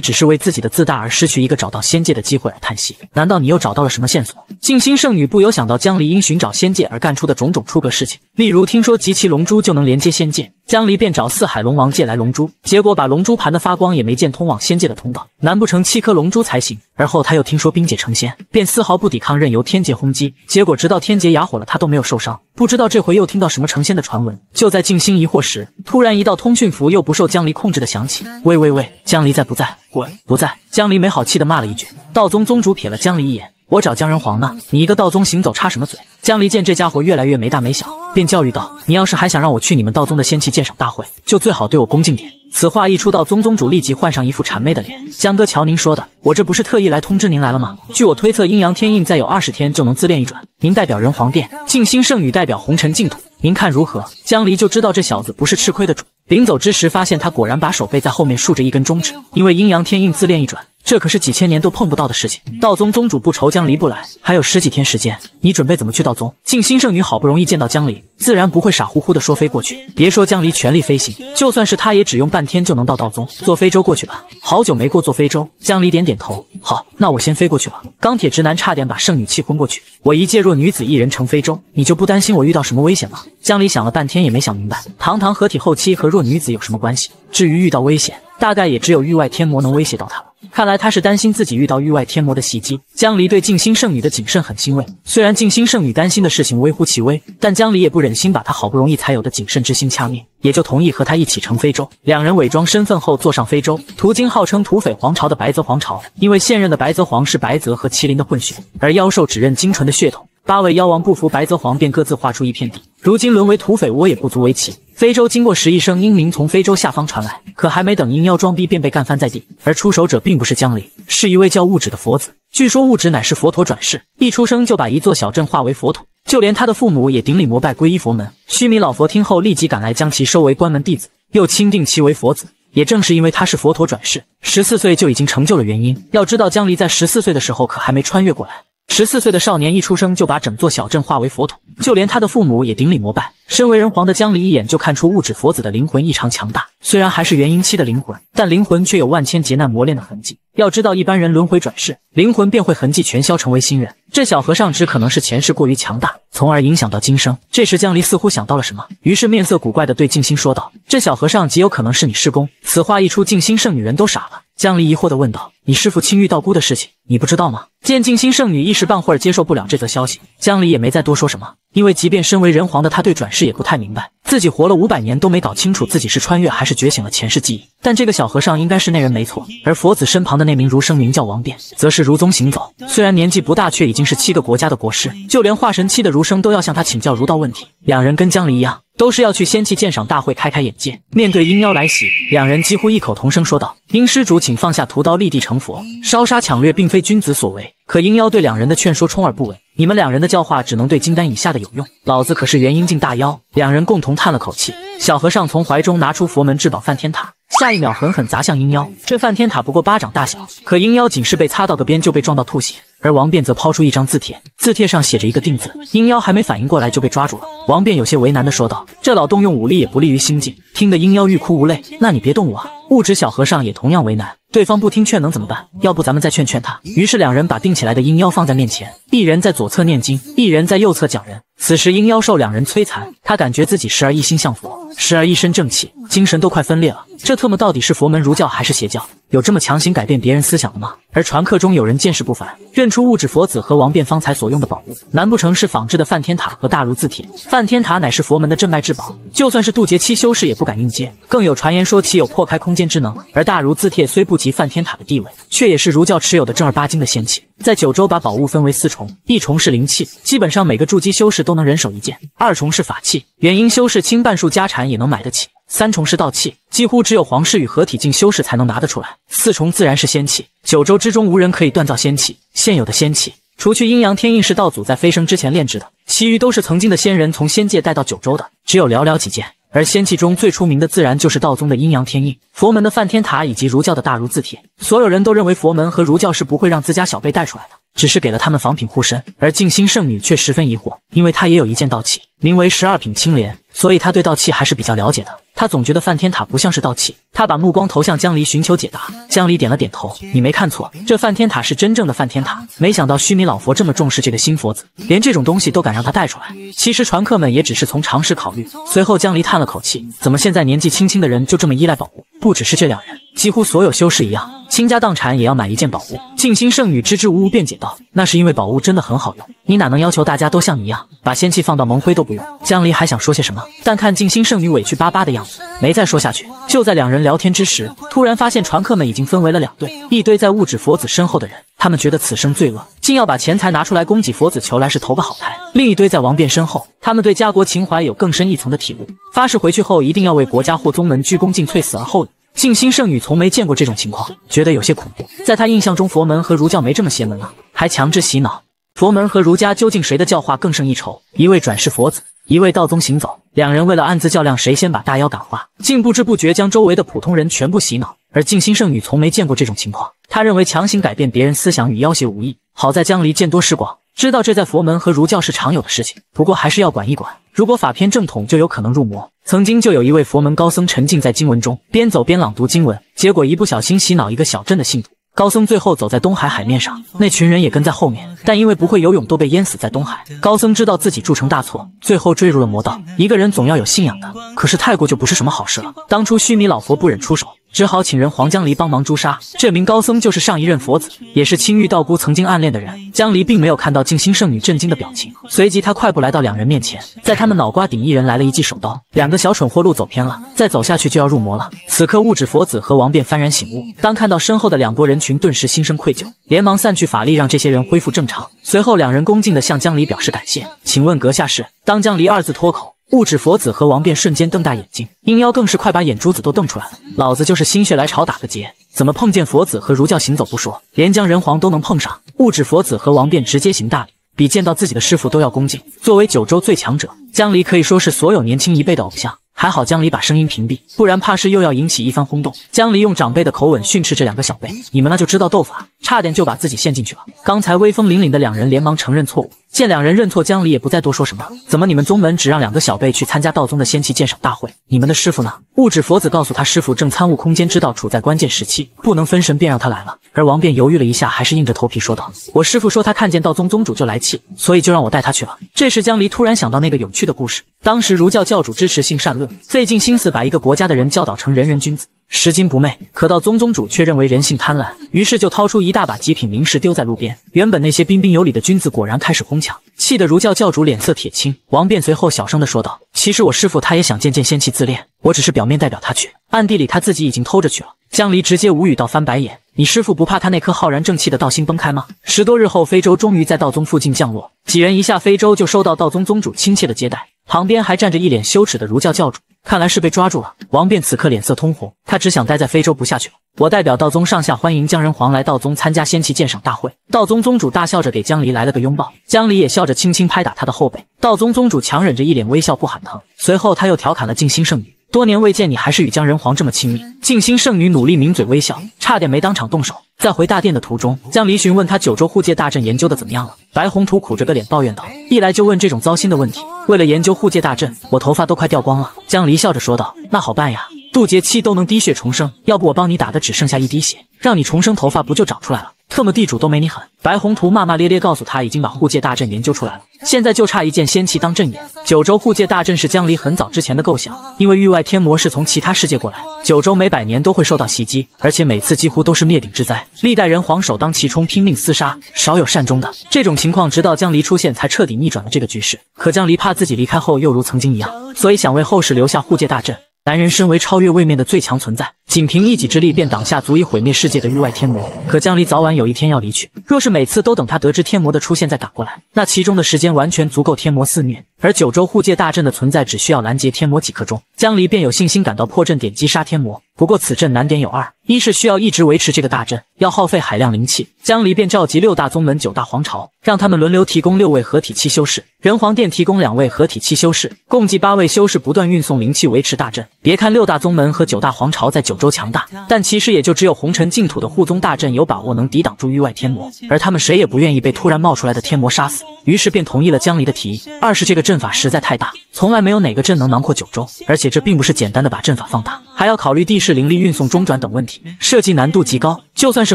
只是为自己的自大而失去一个找到仙界的机会而叹息。难道你又找到了什么线索？静心圣女不由想到江离因寻找仙界而干出的种种出格事情，例如听说集齐龙珠就能连接仙界，江离便找四海龙王借来龙珠，结果把龙珠盘的发光也没见通往仙界的通道，难不成七颗龙珠才行？而后他又听说冰姐成仙，便丝毫不抵抗，任由天劫轰击，结果直到天劫哑火了，他都没有受伤。不知道这回又听到什么成仙的传闻。就在静心疑惑时，突然一道通讯符又不受江离控制的响起。喂喂喂，江离在不在？滚！不在。江离没好气的骂了一句。道宗宗主瞥了江离一眼，我找江人皇呢，你一个道宗行走插什么嘴？江离见这家伙越来越没大没小，便教育道：你要是还想让我去你们道宗的仙气鉴赏大会，就最好对我恭敬点。此话一出，道宗宗主立即换上一副谄媚的脸。江哥瞧您说的，我这不是特意来通知您来了吗？据我推测，阴阳天印再有二十天就能自炼一转。您代表人皇殿，静心圣女代表红尘净土，您看如何？江离就知道这小子不是吃亏的主。临走之时，发现他果然把手背在后面竖着一根中指，因为阴阳天印自恋一转，这可是几千年都碰不到的事情。道宗宗主不愁江离不来，还有十几天时间，你准备怎么去道宗？静心圣女好不容易见到江离，自然不会傻乎乎的说飞过去。别说江离全力飞行，就算是他也只用半天就能到道宗。坐非洲过去吧。好久没过坐非洲，江离点点头。好，那我先飞过去了。钢铁直男差点把圣女气昏过去。我一介弱女子一人乘飞舟，你就不担心我遇到什么危险吗？江离想了半天也没想明白，堂堂合体后期和弱女子有什么关系？至于遇到危险，大概也只有域外天魔能威胁到他了。看来他是担心自己遇到域外天魔的袭击。江离对静心圣女的谨慎很欣慰，虽然静心圣女担心的事情微乎其微，但江离也不忍心把他好不容易才有的谨慎之心掐灭，也就同意和他一起乘非洲。两人伪装身份后坐上非洲，途经号称土匪皇朝的白泽皇朝，因为现任的白泽皇是白泽和麒麟的混血，而妖兽只认精纯的血统。八位妖王不服白泽皇，便各自划出一片地。如今沦为土匪窝也不足为奇。非洲经过时一声鹰鸣，从非洲下方传来，可还没等鹰妖装逼，便被干翻在地。而出手者并不是江离，是一位叫物质的佛子。据说物质乃是佛陀转世，一出生就把一座小镇化为佛土，就连他的父母也顶礼膜拜，皈依佛门。须弥老佛听后立即赶来，将其收为关门弟子，又钦定其为佛子。也正是因为他是佛陀转世，十四岁就已经成就了元婴。要知道，江离在十四岁的时候可还没穿越过来。十四岁的少年一出生就把整座小镇化为佛土，就连他的父母也顶礼膜拜。身为人皇的江离一眼就看出物质佛子的灵魂异常强大，虽然还是元婴期的灵魂，但灵魂却有万千劫难磨练的痕迹。要知道，一般人轮回转世，灵魂便会痕迹全消，成为新人。这小和尚只可能是前世过于强大，从而影响到今生。这时，江离似乎想到了什么，于是面色古怪的对静心说道：“这小和尚极有可能是你师公。”此话一出，静心圣女人都傻了。江离疑惑地问道：“你师父青玉道姑的事情，你不知道吗？”见静心圣女一时半会儿接受不了这则消息，江离也没再多说什么。因为即便身为人皇的他，对转世也不太明白。自己活了五百年都没搞清楚自己是穿越还是觉醒了前世记忆。但这个小和尚应该是那人没错，而佛子身旁的那名儒生名叫王辩，则是儒宗行走。虽然年纪不大，却已经是七个国家的国师，就连化神期的儒生都要向他请教儒道问题。两人跟江离一样。都是要去仙气鉴赏大会开开眼界。面对阴妖来袭，两人几乎异口同声说道：“阴施主，请放下屠刀，立地成佛。烧杀抢掠并非君子所为。”可鹰妖对两人的劝说充耳不闻，你们两人的教化只能对金丹以下的有用。老子可是元婴境大妖。两人共同叹了口气。小和尚从怀中拿出佛门至宝梵天塔，下一秒狠狠砸向鹰妖。这梵天塔不过巴掌大小，可鹰妖仅是被擦到个边就被撞到吐血。而王辩则抛出一张字帖，字帖上写着一个“定”字。阴妖还没反应过来就被抓住了。王辩有些为难的说道：“这老动用武力也不利于心境。”听得阴妖欲哭无泪。那你别动我啊！物质小和尚也同样为难，对方不听劝能怎么办？要不咱们再劝劝他？于是两人把定起来的阴妖放在面前，一人在左侧念经，一人在右侧讲人。此时阴妖受两人摧残，他感觉自己时而一心向佛，时而一身正气，精神都快分裂了。这特么到底是佛门儒教还是邪教？有这么强行改变别人思想的吗？而传客中有人见识不凡，认出物质佛子和王辩方才所用的宝物，难不成是仿制的梵天塔和大儒字帖？梵天塔乃是佛门的镇脉至宝，就算是渡劫期修士也不敢硬接。更有传言说其有破开空间之能。而大儒字帖虽不及梵天塔的地位，却也是儒教持有的正儿八经的仙器。在九州把宝物分为四重，一重是灵器，基本上每个筑基修士都能人手一件；二重是法器，元婴修士轻半数家产也能买得起。三重是道器，几乎只有皇室与合体境修士才能拿得出来。四重自然是仙器，九州之中无人可以锻造仙器。现有的仙器，除去阴阳天印是道祖在飞升之前炼制的，其余都是曾经的仙人从仙界带到九州的，只有寥寥几件。而仙器中最出名的，自然就是道宗的阴阳天印、佛门的梵天塔以及儒教的大儒字帖。所有人都认为佛门和儒教是不会让自家小辈带出来的，只是给了他们仿品护身。而静心圣女却十分疑惑，因为她也有一件道器，名为十二品青莲，所以她对道器还是比较了解的。他总觉得梵天塔不像是道器，他把目光投向江离寻求解答。江离点了点头，你没看错，这梵天塔是真正的梵天塔。没想到须弥老佛这么重视这个新佛子，连这种东西都敢让他带出来。其实船客们也只是从常识考虑。随后江离叹了口气，怎么现在年纪轻轻的人就这么依赖宝物？不只是这两人，几乎所有修士一样。倾家荡产也要买一件宝物。静心圣女支支吾吾辩解道：“那是因为宝物真的很好用，你哪能要求大家都像你一样，把仙气放到蒙灰都不用？”江离还想说些什么，但看静心圣女委屈巴巴的样子，没再说下去。就在两人聊天之时，突然发现船客们已经分为了两队，一堆在物质佛子身后的人，他们觉得此生罪恶，竟要把钱财拿出来供给佛子，求来是投个好胎；另一堆在王辩身后，他们对家国情怀有更深一层的体悟，发誓回去后一定要为国家或宗门鞠躬尽瘁，死而后已。静心圣女从没见过这种情况，觉得有些恐怖。在她印象中，佛门和儒教没这么邪门啊，还强制洗脑。佛门和儒家究竟谁的教化更胜一筹？一位转世佛子，一位道宗行走，两人为了暗自较量谁先把大妖感化，竟不知不觉将周围的普通人全部洗脑。而静心圣女从没见过这种情况，她认为强行改变别人思想与要挟无异。好在江离见多识广。知道这在佛门和儒教是常有的事情，不过还是要管一管。如果法偏正统，就有可能入魔。曾经就有一位佛门高僧沉浸在经文中，边走边朗读经文，结果一不小心洗脑一个小镇的信徒。高僧最后走在东海海面上，那群人也跟在后面，但因为不会游泳，都被淹死在东海。高僧知道自己铸成大错，最后坠入了魔道。一个人总要有信仰的，可是太过就不是什么好事了。当初须弥老佛不忍出手。只好请人黄江离帮忙诛杀。这名高僧就是上一任佛子，也是青玉道姑曾经暗恋的人。江离并没有看到静心圣女震惊的表情，随即他快步来到两人面前，在他们脑瓜顶一人来了一记手刀，两个小蠢货路走偏了，再走下去就要入魔了。此刻物质佛子和王便幡然醒悟，当看到身后的两拨人群，顿时心生愧疚，连忙散去法力，让这些人恢复正常。随后两人恭敬地向江离表示感谢。请问阁下是？当江离二字脱口。物质佛子和王辩瞬间瞪大眼睛，阴妖更是快把眼珠子都瞪出来了。老子就是心血来潮打个结，怎么碰见佛子和儒教行走不说，连江人皇都能碰上？物质佛子和王辩直接行大礼，比见到自己的师傅都要恭敬。作为九州最强者，江离可以说是所有年轻一辈的偶像。还好江离把声音屏蔽，不然怕是又要引起一番轰动。江离用长辈的口吻训斥这两个小辈：“你们那就知道斗法，差点就把自己陷进去了。”刚才威风凛凛的两人连忙承认错误。见两人认错，江离也不再多说什么。怎么你们宗门只让两个小辈去参加道宗的仙气鉴赏大会？你们的师傅呢？物质佛子告诉他，师傅正参悟空间之道，处在关键时期，不能分神，便让他来了。而王便犹豫了一下，还是硬着头皮说道：“我师傅说他看见道宗宗主就来气，所以就让我带他去了。”这时江离突然想到那个有趣的故事：当时儒教教主支持性善论，费尽心思把一个国家的人教导成人人君子。拾金不昧。可道宗宗主却认为人性贪婪，于是就掏出一大把极品灵石丢在路边。原本那些彬彬有礼的君子果然开始哄抢，气得儒教教主脸色铁青。王便随后小声的说道：“其实我师傅他也想见见仙气自恋，我只是表面代表他去，暗地里他自己已经偷着去了。”江离直接无语到翻白眼：“你师傅不怕他那颗浩然正气的道心崩开吗？”十多日后，非洲终于在道宗附近降落，几人一下非洲就收到道宗宗主亲切的接待。旁边还站着一脸羞耻的儒教教主，看来是被抓住了。王便此刻脸色通红，他只想待在非洲不下去了。我代表道宗上下欢迎江人皇来道宗参加仙气鉴赏大会。道宗宗主大笑着给江离来了个拥抱，江离也笑着轻轻拍打他的后背。道宗宗主强忍着一脸微笑不喊疼，随后他又调侃了静心圣女。多年未见，你还是与江人皇这么亲密。静心圣女努力抿嘴微笑，差点没当场动手。在回大殿的途中，江离询问他九州护界大阵研究的怎么样了。白宏图苦着个脸抱怨道：“一来就问这种糟心的问题，为了研究护界大阵，我头发都快掉光了。”江离笑着说道：“那好办呀，渡劫期都能滴血重生，要不我帮你打的只剩下一滴血，让你重生头发不就长出来了？”特么地主都没你狠！白宏图骂骂咧咧告诉他，已经把护界大阵研究出来了，现在就差一件仙器当阵眼。九州护界大阵是江离很早之前的构想，因为域外天魔是从其他世界过来，九州每百年都会受到袭击，而且每次几乎都是灭顶之灾，历代人皇首当其冲，拼命厮杀，少有善终的。这种情况直到江离出现，才彻底逆转了这个局势。可江离怕自己离开后又如曾经一样，所以想为后世留下护界大阵。男人身为超越位面的最强存在，仅凭一己之力便挡下足以毁灭世界的域外天魔。可江离早晚有一天要离去，若是每次都等他得知天魔的出现再赶过来，那其中的时间完全足够天魔肆虐。而九州护界大阵的存在，只需要拦截天魔几刻钟，江离便有信心赶到破阵点击杀天魔。不过此阵难点有二，一是需要一直维持这个大阵，要耗费海量灵气。江离便召集六大宗门、九大皇朝，让他们轮流提供六位合体期修士，人皇殿提供两位合体期修士，共计八位修士不断运送灵气维持大阵。别看六大宗门和九大皇朝在九州强大，但其实也就只有红尘净土的护宗大阵有把握能抵挡住域外天魔，而他们谁也不愿意被突然冒出来的天魔杀死，于是便同意了江离的提议。二是这个阵法实在太大，从来没有哪个阵能囊括九州，而且这并不是简单的把阵法放大，还要考虑地势。灵力运送、中转等问题，设计难度极高。就算是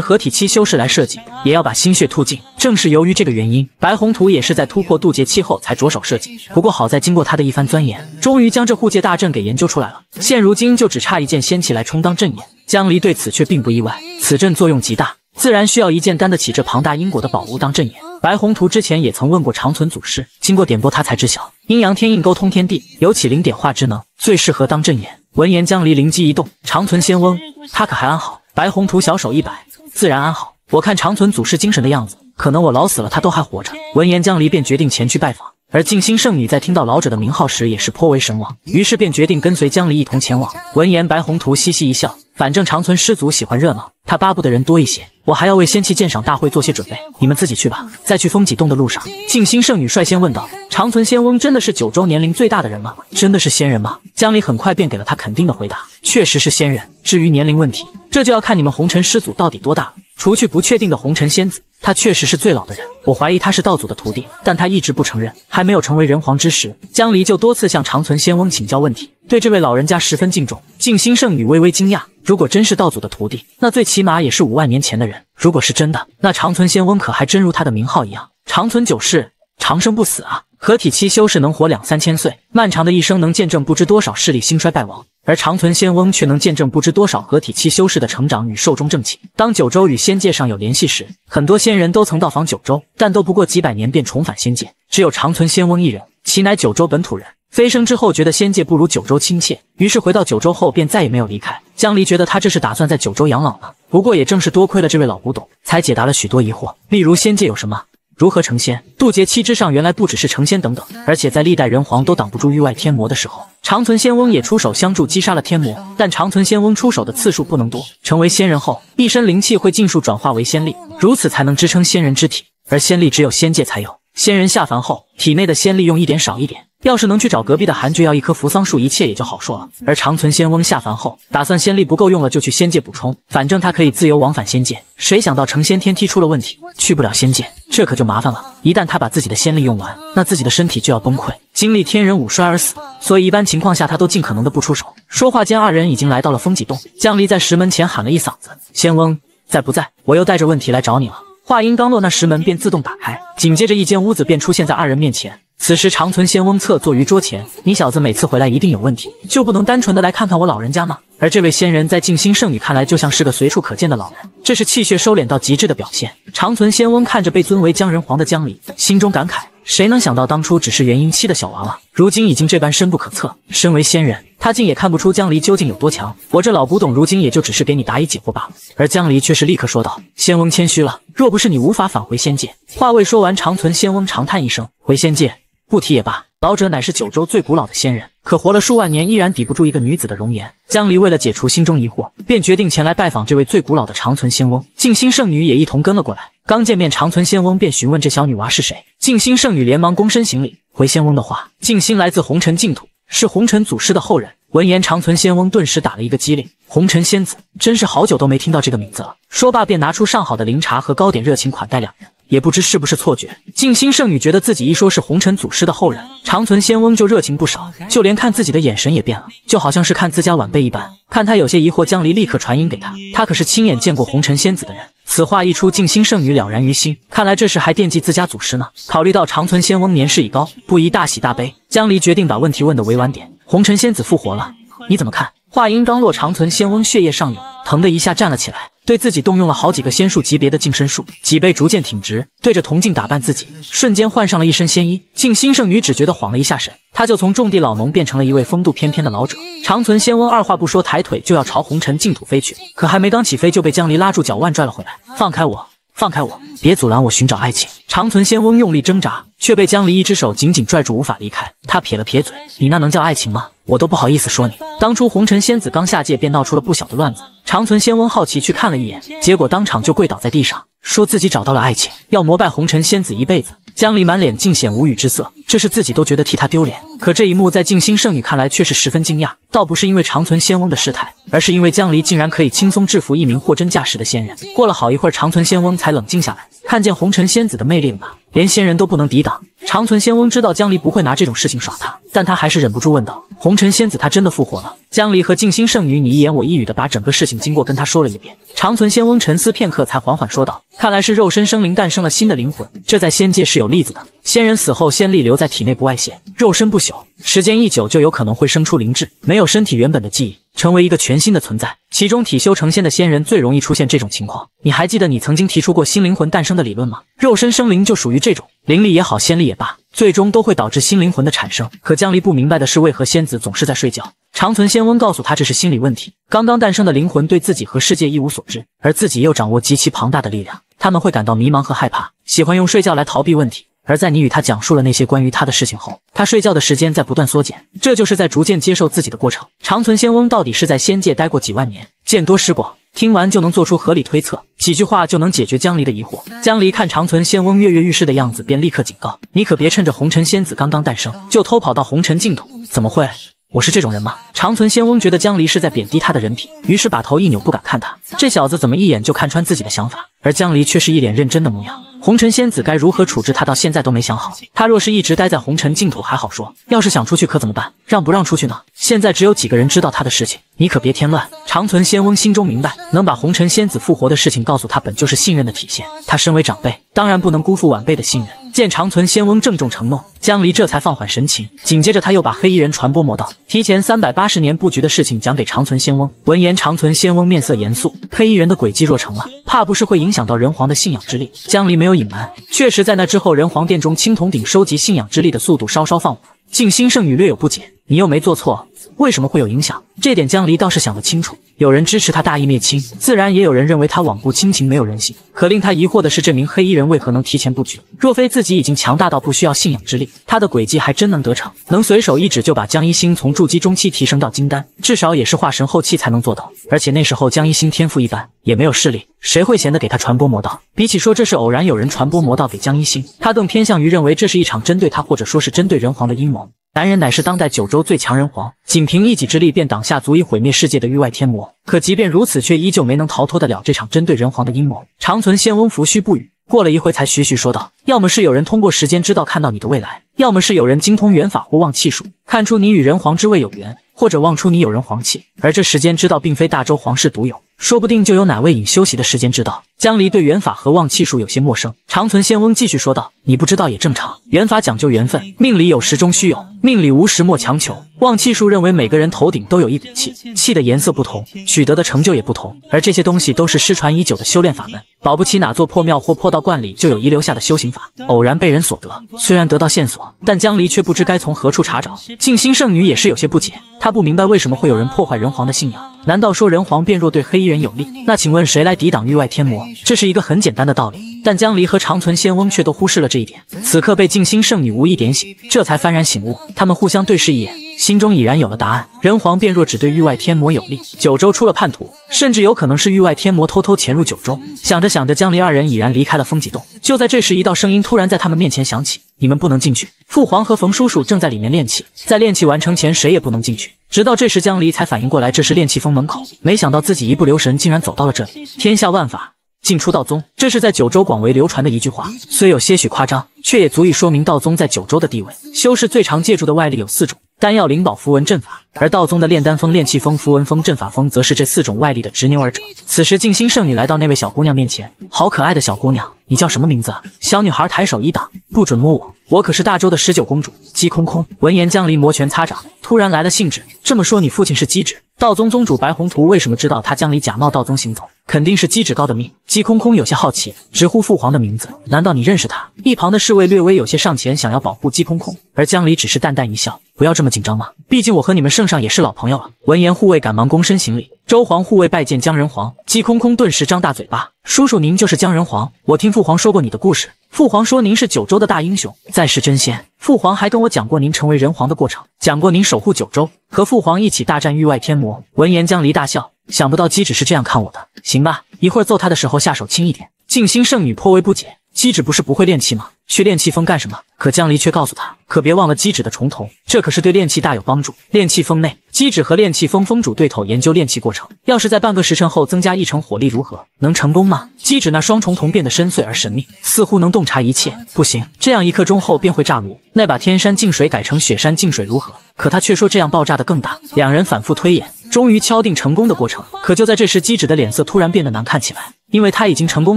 合体期修士来设计，也要把心血吐尽。正是由于这个原因，白宏图也是在突破渡劫期后才着手设计。不过好在经过他的一番钻研，终于将这护界大阵给研究出来了。现如今就只差一件仙器来充当阵眼。江离对此却并不意外，此阵作用极大，自然需要一件担得起这庞大因果的宝物当阵眼。白宏图之前也曾问过长存祖师，经过点拨，他才知晓阴阳天印沟通天地，有起灵点化之能，最适合当阵眼。闻言，江离灵机一动，长存仙翁，他可还安好？白宏图小手一摆，自然安好。我看长存祖师精神的样子，可能我老死了，他都还活着。闻言，江离便决定前去拜访。而静心圣女在听到老者的名号时，也是颇为神往，于是便决定跟随江离一同前往。闻言，白宏图嘻嘻一笑。反正长存师祖喜欢热闹，他巴不得人多一些。我还要为仙气鉴赏大会做些准备，你们自己去吧。在去风脊洞的路上，静心圣女率先问道：“长存仙翁真的是九州年龄最大的人吗？真的是仙人吗？”江离很快便给了他肯定的回答：“确实是仙人。至于年龄问题，这就要看你们红尘师祖到底多大了。除去不确定的红尘仙子，他确实是最老的人。我怀疑他是道祖的徒弟，但他一直不承认。还没有成为人皇之时，江离就多次向长存仙翁请教问题，对这位老人家十分敬重。静心圣女微微惊讶。如果真是道祖的徒弟，那最起码也是五万年前的人。如果是真的，那长存仙翁可还真如他的名号一样，长存久世，长生不死啊！合体期修士能活两三千岁，漫长的一生能见证不知多少势力兴衰败亡，而长存仙翁却能见证不知多少合体期修士的成长与寿终正寝。当九州与仙界上有联系时，很多仙人都曾到访九州，但都不过几百年便重返仙界，只有长存仙翁一人，其乃九州本土人。飞升之后，觉得仙界不如九州亲切，于是回到九州后便再也没有离开。江离觉得他这是打算在九州养老呢。不过也正是多亏了这位老古董，才解答了许多疑惑，例如仙界有什么，如何成仙，渡劫期之上原来不只是成仙等等。而且在历代人皇都挡不住域外天魔的时候，长存仙翁也出手相助击杀了天魔。但长存仙翁出手的次数不能多，成为仙人后，一身灵气会尽数转化为仙力，如此才能支撑仙人之体。而仙力只有仙界才有，仙人下凡后，体内的仙力用一点少一点。要是能去找隔壁的韩厥要一棵扶桑树，一切也就好说了。而长存仙翁下凡后，打算仙力不够用了就去仙界补充，反正他可以自由往返仙界。谁想到成仙天梯出了问题，去不了仙界，这可就麻烦了。一旦他把自己的仙力用完，那自己的身体就要崩溃，经历天人五衰而死。所以一般情况下，他都尽可能的不出手。说话间，二人已经来到了风脊洞。江离在石门前喊了一嗓子：“仙翁在不在？我又带着问题来找你了。”话音刚落，那石门便自动打开，紧接着一间屋子便出现在二人面前。此时长存仙翁侧坐于桌前，你小子每次回来一定有问题，就不能单纯的来看看我老人家吗？而这位仙人在静心圣女看来就像是个随处可见的老人，这是气血收敛到极致的表现。长存仙翁看着被尊为江人皇的江离，心中感慨：谁能想到当初只是元婴期的小娃娃，如今已经这般深不可测。身为仙人，他竟也看不出江离究竟有多强。我这老古董如今也就只是给你答疑解惑罢了。而江离却是立刻说道：“仙翁谦虚了，若不是你无法返回仙界。”话未说完，长存仙翁长叹一声：“回仙界。”不提也罢，老者乃是九州最古老的仙人，可活了数万年，依然抵不住一个女子的容颜。江离为了解除心中疑惑，便决定前来拜访这位最古老的长存仙翁。静心圣女也一同跟了过来。刚见面，长存仙翁便询问这小女娃是谁。静心圣女连忙躬身行礼，回仙翁的话，静心来自红尘净土，是红尘祖师的后人。闻言，长存仙翁顿时打了一个激灵。红尘仙子，真是好久都没听到这个名字了。说罢，便拿出上好的灵茶和糕点，热情款待两人。也不知是不是错觉，静心圣女觉得自己一说是红尘祖师的后人，长存仙翁就热情不少，就连看自己的眼神也变了，就好像是看自家晚辈一般。看他有些疑惑，江离立刻传音给他，他可是亲眼见过红尘仙子的人。此话一出，静心圣女了然于心，看来这时还惦记自家祖师呢。考虑到长存仙翁年事已高，不宜大喜大悲，江离决定把问题问得委婉点：红尘仙子复活了，你怎么看？话音刚落，长存仙翁血液上涌，疼的一下站了起来。对自己动用了好几个仙术级别的净身术，脊背逐渐挺直，对着铜镜打扮自己，瞬间换上了一身仙衣。静心圣女只觉得晃了一下神，她就从种地老农变成了一位风度翩翩的老者。长存仙翁二话不说，抬腿就要朝红尘净土飞去，可还没刚起飞，就被江离拉住脚腕拽了回来。放开我！放开我！别阻拦我寻找爱情！长存仙翁用力挣扎，却被江离一只手紧紧拽住，无法离开。他撇了撇嘴：“你那能叫爱情吗？我都不好意思说你。当初红尘仙子刚下界，便闹出了不小的乱子。长存仙翁好奇去看了一眼，结果当场就跪倒在地上，说自己找到了爱情，要膜拜红尘仙子一辈子。”江离满脸尽显无语之色，这是自己都觉得替他丢脸。可这一幕在静心圣女看来却是十分惊讶，倒不是因为长存仙翁的失态，而是因为江离竟然可以轻松制服一名货真价实的仙人。过了好一会儿，长存仙翁才冷静下来，看见红尘仙子的魅力了吗？连仙人都不能抵挡。长存仙翁知道江离不会拿这种事情耍他，但他还是忍不住问道：“红尘仙子，她真的复活了？”江离和静心圣女你一言我一语的把整个事情经过跟他说了一遍。长存仙翁沉思片刻，才缓缓说道：“看来是肉身生灵诞生了新的灵魂，这在仙界是有例子的。仙人死后，仙力留在体内不外泄，肉身不朽，时间一久就有可能会生出灵智，没有身体原本的记忆，成为一个全新的存在。其中体修成仙的仙人最容易出现这种情况。你还记得你曾经提出过新灵魂诞生的理论吗？肉身生灵就属于这种，灵力也好，仙力也罢。”最终都会导致新灵魂的产生。可江离不明白的是，为何仙子总是在睡觉？长存仙翁告诉他，这是心理问题。刚刚诞生的灵魂对自己和世界一无所知，而自己又掌握极其庞大的力量，他们会感到迷茫和害怕，喜欢用睡觉来逃避问题。而在你与他讲述了那些关于他的事情后，他睡觉的时间在不断缩减，这就是在逐渐接受自己的过程。长存仙翁到底是在仙界待过几万年，见多识广。听完就能做出合理推测，几句话就能解决江离的疑惑。江离看长存仙翁跃跃欲试的样子，便立刻警告：“你可别趁着红尘仙子刚刚诞生，就偷跑到红尘净土。怎么会？我是这种人吗？”长存仙翁觉得江离是在贬低他的人品，于是把头一扭，不敢看他。这小子怎么一眼就看穿自己的想法？而江离却是一脸认真的模样。红尘仙子该如何处置他，到现在都没想好。他若是一直待在红尘净土还好说，要是想出去可怎么办？让不让出去呢？现在只有几个人知道他的事情，你可别添乱。长存仙翁心中明白，能把红尘仙子复活的事情告诉他，本就是信任的体现。他身为长辈，当然不能辜负晚辈的信任。见长存仙翁郑重承诺，江离这才放缓神情。紧接着，他又把黑衣人传播魔道提前三百八十年布局的事情讲给长存仙翁。闻言，长存仙翁面色严肃，黑衣人的诡计若成了，怕不是会影响想到人皇的信仰之力。江离没有隐瞒，确实在那之后，人皇殿中青铜鼎收集信仰之力的速度稍稍放缓。静心圣女略有不解，你又没做错，为什么会有影响？这点江离倒是想得清楚。有人支持他大义灭亲，自然也有人认为他罔顾亲情，没有人性。可令他疑惑的是，这名黑衣人为何能提前布局？若非自己已经强大到不需要信仰之力，他的诡计还真能得逞，能随手一指就把江一星从筑基中期提升到金丹，至少也是化神后期才能做到。而且那时候江一星天赋一般，也没有势力，谁会闲得给他传播魔道？比起说这是偶然有人传播魔道给江一星，他更偏向于认为这是一场针对他，或者说是针对人皇的阴谋。男人乃是当代九州最强人皇，仅凭一己之力便挡下足以毁灭世界的域外天魔。可即便如此，却依旧没能逃脱得了这场针对人皇的阴谋。长存仙翁拂须不语，过了一会才徐徐说道：“要么是有人通过时间知道看到你的未来，要么是有人精通元法或望气术，看出你与人皇之位有缘，或者望出你有人皇气。而这时间之道并非大周皇室独有。”说不定就有哪位隐修习的时间知道。江离对元法和望气术有些陌生，长存仙翁继续说道：“你不知道也正常，元法讲究缘分，命里有时终须有，命里无时莫强求。望气术认为每个人头顶都有一股气，气的颜色不同，取得的成就也不同，而这些东西都是失传已久的修炼法门，保不齐哪座破庙或破道观里就有遗留下的修行法，偶然被人所得。虽然得到线索，但江离却不知该从何处查找。静心圣女也是有些不解，她不明白为什么会有人破坏人皇的信仰。难道说人皇变弱对黑衣人有利？那请问谁来抵挡域外天魔？这是一个很简单的道理，但江离和长存仙翁却都忽视了这一点。此刻被静心圣女无意点醒，这才幡然醒悟。他们互相对视一眼。心中已然有了答案，人皇变弱只对域外天魔有利。九州出了叛徒，甚至有可能是域外天魔偷偷潜入九州。想着想着，江离二人已然离开了风极洞。就在这时，一道声音突然在他们面前响起：“你们不能进去，父皇和冯叔叔正在里面练气，在练气完成前，谁也不能进去。”直到这时，江离才反应过来，这是炼气峰门口。没想到自己一不留神，竟然走到了这里。天下万法。进出道宗，这是在九州广为流传的一句话，虽有些许夸张，却也足以说明道宗在九州的地位。修士最常借助的外力有四种：丹药、灵宝、符文、阵法。而道宗的炼丹风、炼气风、符文风、阵法风，则是这四种外力的执牛耳者。此时，静心圣女来到那位小姑娘面前，好可爱的小姑娘，你叫什么名字？小女孩抬手一挡，不准摸我，我可是大周的十九公主姬空空。闻言，江离摩拳擦掌，突然来了兴致。这么说，你父亲是姬止？道宗宗主白宏图为什么知道他江离假冒道宗行走？肯定是姬止高的命。姬空空有些好奇，直呼父皇的名字。难道你认识他？一旁的侍卫略微有些上前，想要保护姬空空，而江离只是淡淡一笑，不要这么紧张嘛，毕竟我和你们圣上也是老朋友了。闻言，护卫赶忙躬身行礼。周皇护卫拜见江仁皇。姬空空顿时张大嘴巴，叔叔您就是江仁皇？我听父皇说过你的故事。父皇说您是九州的大英雄，在世真仙。父皇还跟我讲过您成为人皇的过程，讲过您守护九州，和父皇一起大战域外天魔。闻言，江离大笑，想不到姬芷是这样看我的。行吧，一会儿揍他的时候下手轻一点。静心圣女颇为不解。姬芷不是不会练气吗？去练气峰干什么？可江离却告诉他，可别忘了姬止的重瞳，这可是对练气大有帮助。练气峰内，姬止和练气峰峰主对头研究练气过程，要是在半个时辰后增加一成火力，如何？能成功吗？姬止那双重瞳变得深邃而神秘，似乎能洞察一切。不行，这样一刻钟后便会炸炉。那把天山净水改成雪山净水如何？可他却说这样爆炸的更大。两人反复推演，终于敲定成功的过程。可就在这时，姬止的脸色突然变得难看起来。因为他已经成功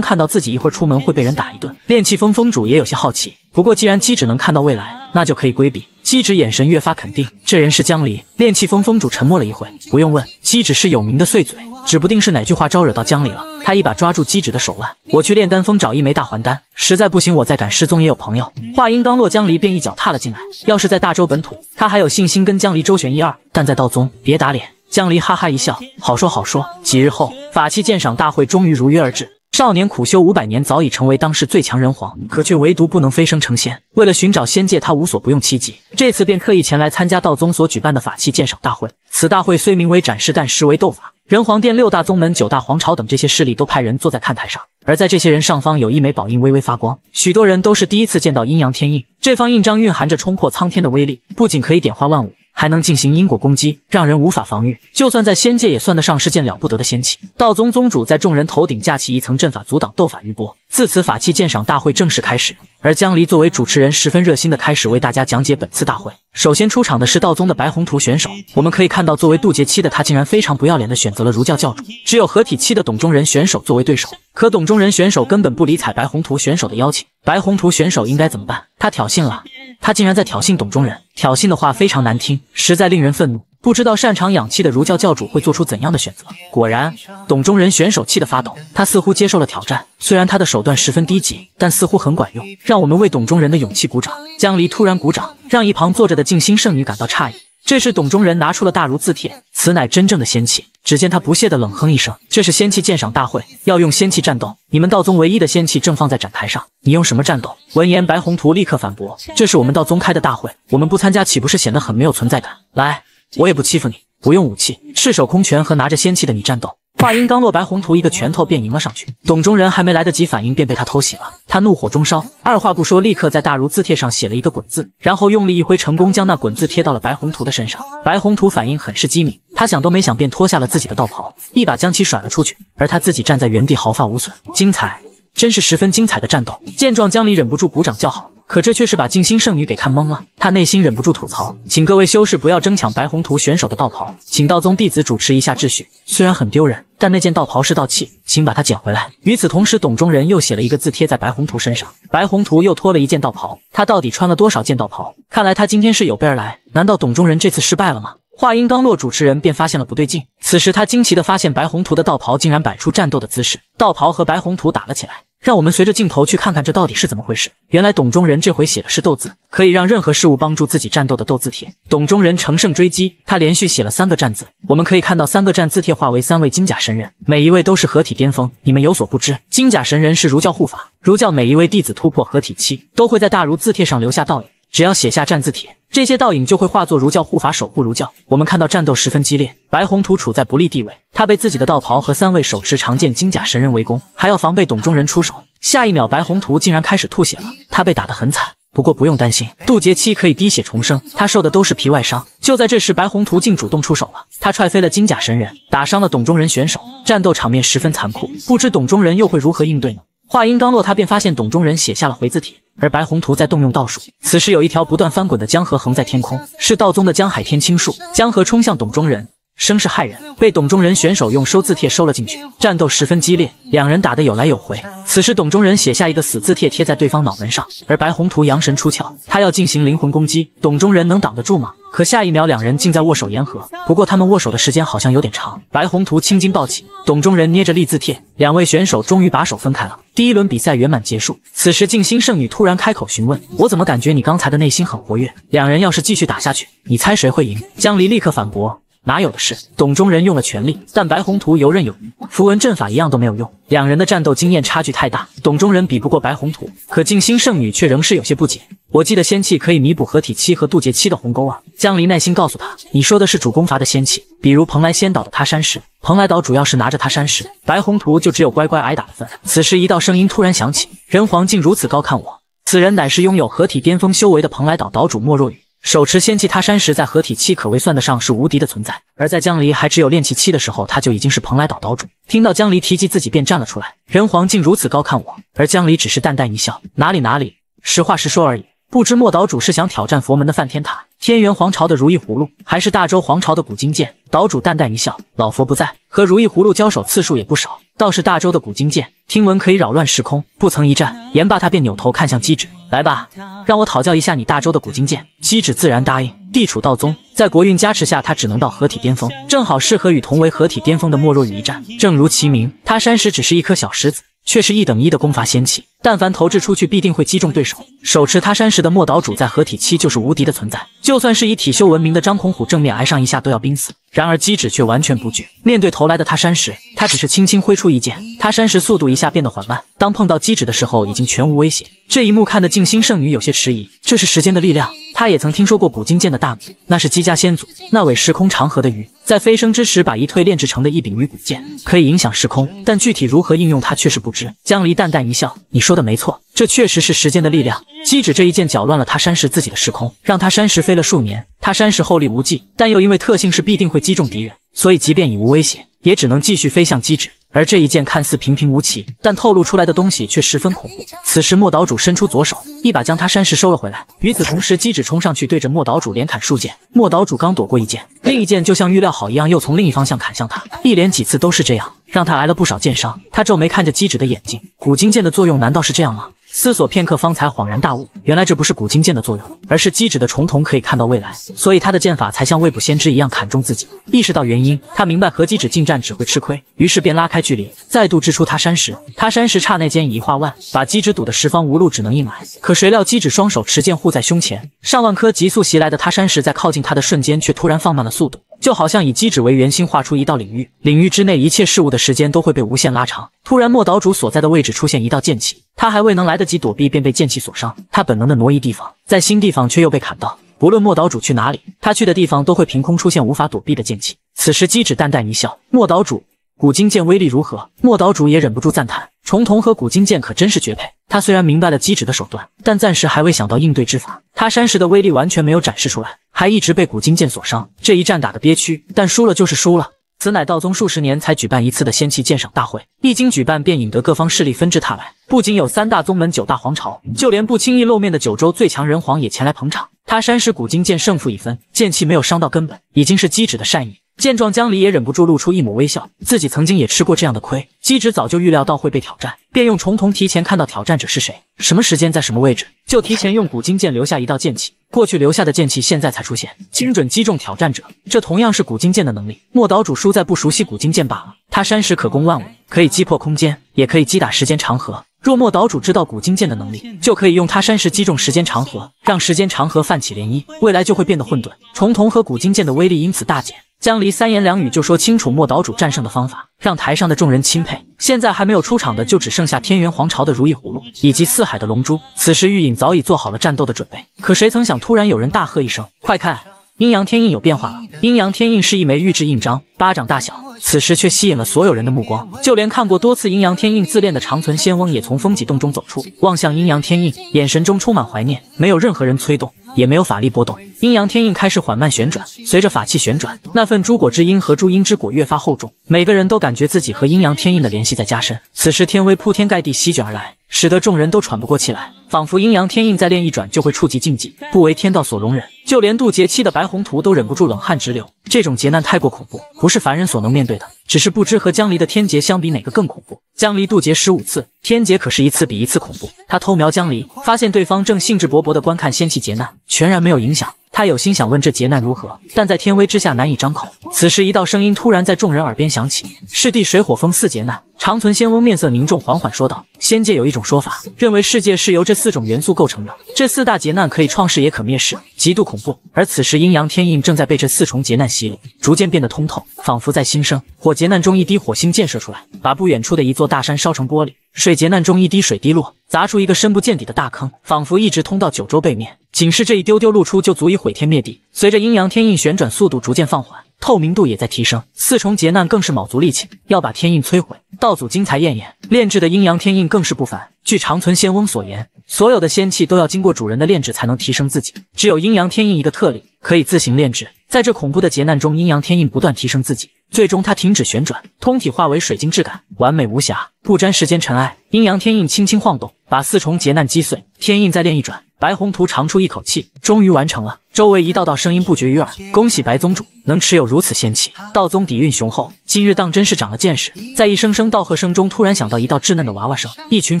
看到自己一会儿出门会被人打一顿，炼气峰峰主也有些好奇。不过既然姬只能看到未来，那就可以规避。姬止眼神越发肯定，这人是江离。炼气峰峰主沉默了一会，不用问，姬止是有名的碎嘴，指不定是哪句话招惹到江离了。他一把抓住姬止的手腕，我去炼丹峰找一枚大还丹，实在不行我再赶失踪也有朋友。话音刚落，江离便一脚踏了进来。要是在大周本土，他还有信心跟江离周旋一二，但在道宗，别打脸。江离哈哈一笑，好说好说。几日后，法器鉴赏大会终于如约而至。少年苦修五百年，早已成为当世最强人皇，可却唯独不能飞升成仙。为了寻找仙界，他无所不用其极。这次便刻意前来参加道宗所举办的法器鉴赏大会。此大会虽名为展示，但实为斗法。人皇殿六大宗门、九大皇朝等这些势力都派人坐在看台上，而在这些人上方有一枚宝印微微发光。许多人都是第一次见到阴阳天印，这方印章蕴含着冲破苍天的威力，不仅可以点化万物。还能进行因果攻击，让人无法防御。就算在仙界，也算得上是件了不得的仙器。道宗宗主在众人头顶架起一层阵法，阻挡斗法余波。自此，法器鉴赏大会正式开始。而江离作为主持人，十分热心的开始为大家讲解本次大会。首先出场的是道宗的白宏图选手。我们可以看到，作为渡劫期的他，竟然非常不要脸的选择了儒教教主。只有合体期的董中人选手作为对手，可董中人选手根本不理睬白宏图选手的邀请。白宏图选手应该怎么办？他挑衅了。他竟然在挑衅董中人，挑衅的话非常难听，实在令人愤怒。不知道擅长养气的儒教教主会做出怎样的选择。果然，董中人选手气得发抖，他似乎接受了挑战。虽然他的手段十分低级，但似乎很管用。让我们为董中人的勇气鼓掌。江离突然鼓掌，让一旁坐着的静心圣女感到诧异。这时，董中人拿出了大如字帖，此乃真正的仙气。只见他不屑地冷哼一声：“这是仙气鉴赏大会，要用仙气战斗。你们道宗唯一的仙气正放在展台上，你用什么战斗？”闻言，白宏图立刻反驳：“这是我们道宗开的大会，我们不参加岂不是显得很没有存在感？来，我也不欺负你，不用武器，赤手空拳和拿着仙气的你战斗。”话音刚落，白宏图一个拳头便迎了上去。董中人还没来得及反应，便被他偷袭了。他怒火中烧，二话不说，立刻在大如字帖上写了一个“滚”字，然后用力一挥，成功将那“滚”字贴到了白宏图的身上。白宏图反应很是机敏，他想都没想便脱下了自己的道袍，一把将其甩了出去，而他自己站在原地毫发无损。精彩，真是十分精彩的战斗！见状，江离忍不住鼓掌叫好。可这却是把静心圣女给看懵了。她内心忍不住吐槽：“请各位修士不要争抢白宏图选手的道袍，请道宗弟子主持一下秩序。虽然很丢人，但那件道袍是道器，请把它捡回来。”与此同时，董中人又写了一个字贴在白宏图身上，白宏图又脱了一件道袍。他到底穿了多少件道袍？看来他今天是有备而来。难道董中人这次失败了吗？话音刚落，主持人便发现了不对劲。此时他惊奇地发现，白宏图的道袍竟然摆出战斗的姿势，道袍和白宏图打了起来。让我们随着镜头去看看这到底是怎么回事。原来董中人这回写的是斗字，可以让任何事物帮助自己战斗的斗字帖。董中人乘胜追击，他连续写了三个战字。我们可以看到三个战字帖化为三位金甲神人，每一位都是合体巅峰。你们有所不知，金甲神人是儒教护法，儒教每一位弟子突破合体期，都会在大儒字帖上留下倒影。只要写下战字帖，这些倒影就会化作儒教护法守护儒教。我们看到战斗十分激烈，白宏图处在不利地位，他被自己的道袍和三位手持长剑金甲神人围攻，还要防备董中人出手。下一秒，白宏图竟然开始吐血了，他被打得很惨。不过不用担心，渡劫期可以滴血重生，他受的都是皮外伤。就在这时，白宏图竟主动出手了，他踹飞了金甲神人，打伤了董中人选手。战斗场面十分残酷，不知董中人又会如何应对呢？话音刚落，他便发现董中人写下了回字帖。而白宏图在动用道术，此时有一条不断翻滚的江河横在天空，是道宗的江海天青术。江河冲向董中人，声势骇人，被董中人选手用收字帖收了进去。战斗十分激烈，两人打得有来有回。此时董中人写下一个死字帖贴在对方脑门上，而白宏图阳神出窍，他要进行灵魂攻击。董中人能挡得住吗？可下一秒，两人竟在握手言和。不过他们握手的时间好像有点长。白宏图青筋暴起，董中人捏着立字帖，两位选手终于把手分开了。第一轮比赛圆满结束。此时静心圣女突然开口询问：“我怎么感觉你刚才的内心很活跃？两人要是继续打下去，你猜谁会赢？”江离立刻反驳。哪有的事！董中人用了全力，但白宏图游刃有余，符文阵法一样都没有用。两人的战斗经验差距太大，董中人比不过白宏图，可静心圣女却仍是有些不解。我记得仙气可以弥补合体期和渡劫期的鸿沟啊！江离耐心告诉他，你说的是主攻伐的仙气，比如蓬莱仙岛的他山石。蓬莱岛主要是拿着他山石，白宏图就只有乖乖挨打的份。此时一道声音突然响起，人皇竟如此高看我，此人乃是拥有合体巅峰修为的蓬莱岛岛主莫若雨。手持仙气他山石，在合体期可谓算得上是无敌的存在。而在江离还只有练气期的时候，他就已经是蓬莱岛岛主。听到江离提及自己，便站了出来。人皇竟如此高看我，而江离只是淡淡一笑：“哪里哪里，实话实说而已。”不知莫岛主是想挑战佛门的梵天塔、天元皇朝的如意葫芦，还是大周皇朝的古金剑？岛主淡淡一笑：“老佛不在，和如意葫芦交手次数也不少，倒是大周的古金剑，听闻可以扰乱时空，不曾一战。”言罢，他便扭头看向姬芷。来吧，让我讨教一下你大周的古金剑。姬芷自然答应。地处道宗，在国运加持下，他只能到合体巅峰，正好适合与同为合体巅峰的莫若雨一战。正如其名，他山石只是一颗小石子，却是一等一的攻伐仙器。但凡投掷出去，必定会击中对手。手持他山石的莫岛主，在合体期就是无敌的存在，就算是以体修闻名的张孔虎正面挨上一下，都要濒死。然而机智却完全不惧，面对投来的他山石，他只是轻轻挥出一剑，他山石速度一下变得缓慢。当碰到机智的时候，已经全无威胁。这一幕看得静心圣女有些迟疑，这是时间的力量。她也曾听说过古金剑的大名，那是姬家先祖那尾时空长河的鱼，在飞升之时把一退炼制成的一柄鱼骨剑，可以影响时空，但具体如何应用，他却是不知。江离淡淡一笑，你说的没错，这确实是时间的力量。机指这一剑搅乱了他山石自己的时空，让他山石飞了数年。他山石后力无际，但又因为特性是必定会击中敌人，所以即便已无威胁，也只能继续飞向机指。而这一剑看似平平无奇，但透露出来的东西却十分恐怖。此时莫岛主伸出左手，一把将他山石收了回来。与此同时，机指冲上去对着莫岛主连砍数剑。莫岛主刚躲过一剑，另一剑就像预料好一样，又从另一方向砍向他。一连几次都是这样，让他挨了不少剑伤。他皱眉看着机智的眼睛，古今剑的作用难道是这样吗？思索片刻，方才恍然大悟，原来这不是古今剑的作用，而是机智的重瞳可以看到未来，所以他的剑法才像未卜先知一样砍中自己。意识到原因，他明白和机智近战只会吃亏，于是便拉开距离，再度掷出他山石。他山石刹那间以一化万，把机智堵得十方无路，只能硬来。可谁料机智双手持剑护在胸前，上万颗急速袭来的他山石在靠近他的瞬间，却突然放慢了速度。就好像以机指为圆心画出一道领域，领域之内一切事物的时间都会被无限拉长。突然，莫岛主所在的位置出现一道剑气，他还未能来得及躲避，便被剑气所伤。他本能的挪移地方，在新地方却又被砍到。不论莫岛主去哪里，他去的地方都会凭空出现无法躲避的剑气。此时，机指淡淡一笑：“莫岛主。”古金剑威力如何？莫岛主也忍不住赞叹：重瞳和古金剑可真是绝配。他虽然明白了机智的手段，但暂时还未想到应对之法。他山石的威力完全没有展示出来，还一直被古金剑所伤。这一战打得憋屈，但输了就是输了。此乃道宗数十年才举办一次的仙气鉴赏大会，一经举办便引得各方势力纷至沓来。不仅有三大宗门、九大皇朝，就连不轻易露面的九州最强人皇也前来捧场。他山石古今剑胜负已分，剑气没有伤到根本，已经是机智的善意。见状，江离也忍不住露出一抹微笑。自己曾经也吃过这样的亏，机智早就预料到会被挑战，便用重瞳提前看到挑战者是谁，什么时间在什么位置，就提前用古今剑留下一道剑气。过去留下的剑气现在才出现，精准击中挑战者。这同样是古今剑的能力。莫岛主输在不熟悉古今剑罢了。他山石可攻万物，可以击破空间，也可以击打时间长河。若莫岛主知道古今剑的能力，就可以用他山石击中时间长河，让时间长河泛起涟漪，未来就会变得混沌。重瞳和古今剑的威力因此大减。江离三言两语就说清楚莫岛主战胜的方法，让台上的众人钦佩。现在还没有出场的就只剩下天元皇朝的如意葫芦以及四海的龙珠。此时玉隐早已做好了战斗的准备，可谁曾想突然有人大喝一声：“快看，阴阳天印有变化了！”阴阳天印是一枚玉质印章，巴掌大小。此时却吸引了所有人的目光，就连看过多次阴阳天印自恋的长存仙翁也从风脊洞中走出，望向阴阳天印，眼神中充满怀念。没有任何人催动。也没有法力波动，阴阳天印开始缓慢旋转。随着法器旋转，那份诸果之阴和诸阴之果越发厚重。每个人都感觉自己和阴阳天印的联系在加深。此时天威铺天盖地席卷而来，使得众人都喘不过气来，仿佛阴阳天印再练一转就会触及禁忌，不为天道所容忍。就连渡劫期的白宏图都忍不住冷汗直流。这种劫难太过恐怖，不是凡人所能面对的。只是不知和江离的天劫相比，哪个更恐怖？江离渡劫十五次，天劫可是一次比一次恐怖。他偷瞄江离，发现对方正兴致勃勃地观看仙气劫难，全然没有影响。他有心想问这劫难如何，但在天威之下难以张口。此时，一道声音突然在众人耳边响起：“是地水火风四劫难。”长存仙翁面色凝重，缓缓说道：“仙界有一种说法，认为世界是由这四种元素构成的。这四大劫难可以创世，也可灭世，极度恐怖。而此时，阴阳天印正在被这四重劫难洗礼，逐渐变得通透，仿佛在新生。火劫难中，一滴火星溅射出来，把不远处的一座大山烧成玻璃；水劫难中，一滴水滴落，砸出一个深不见底的大坑，仿佛一直通到九州背面。仅是这一丢丢露出，就足以毁天灭地。随着阴阳天印旋转速度逐渐放缓。”透明度也在提升，四重劫难更是卯足力气要把天印摧毁。道祖精彩艳艳，炼制的阴阳天印更是不凡。据长存仙翁所言，所有的仙器都要经过主人的炼制才能提升自己，只有阴阳天印一个特例，可以自行炼制。在这恐怖的劫难中，阴阳天印不断提升自己，最终它停止旋转，通体化为水晶质感，完美无瑕，不沾世间尘埃。阴阳天印轻轻晃动，把四重劫难击碎，天印再练一转。白宏图长出一口气，终于完成了。周围一道道声音不绝于耳，恭喜白宗主能持有如此仙气，道宗底蕴雄厚，今日当真是长了见识。在一声声道贺声中，突然想到一道稚嫩的娃娃声。一群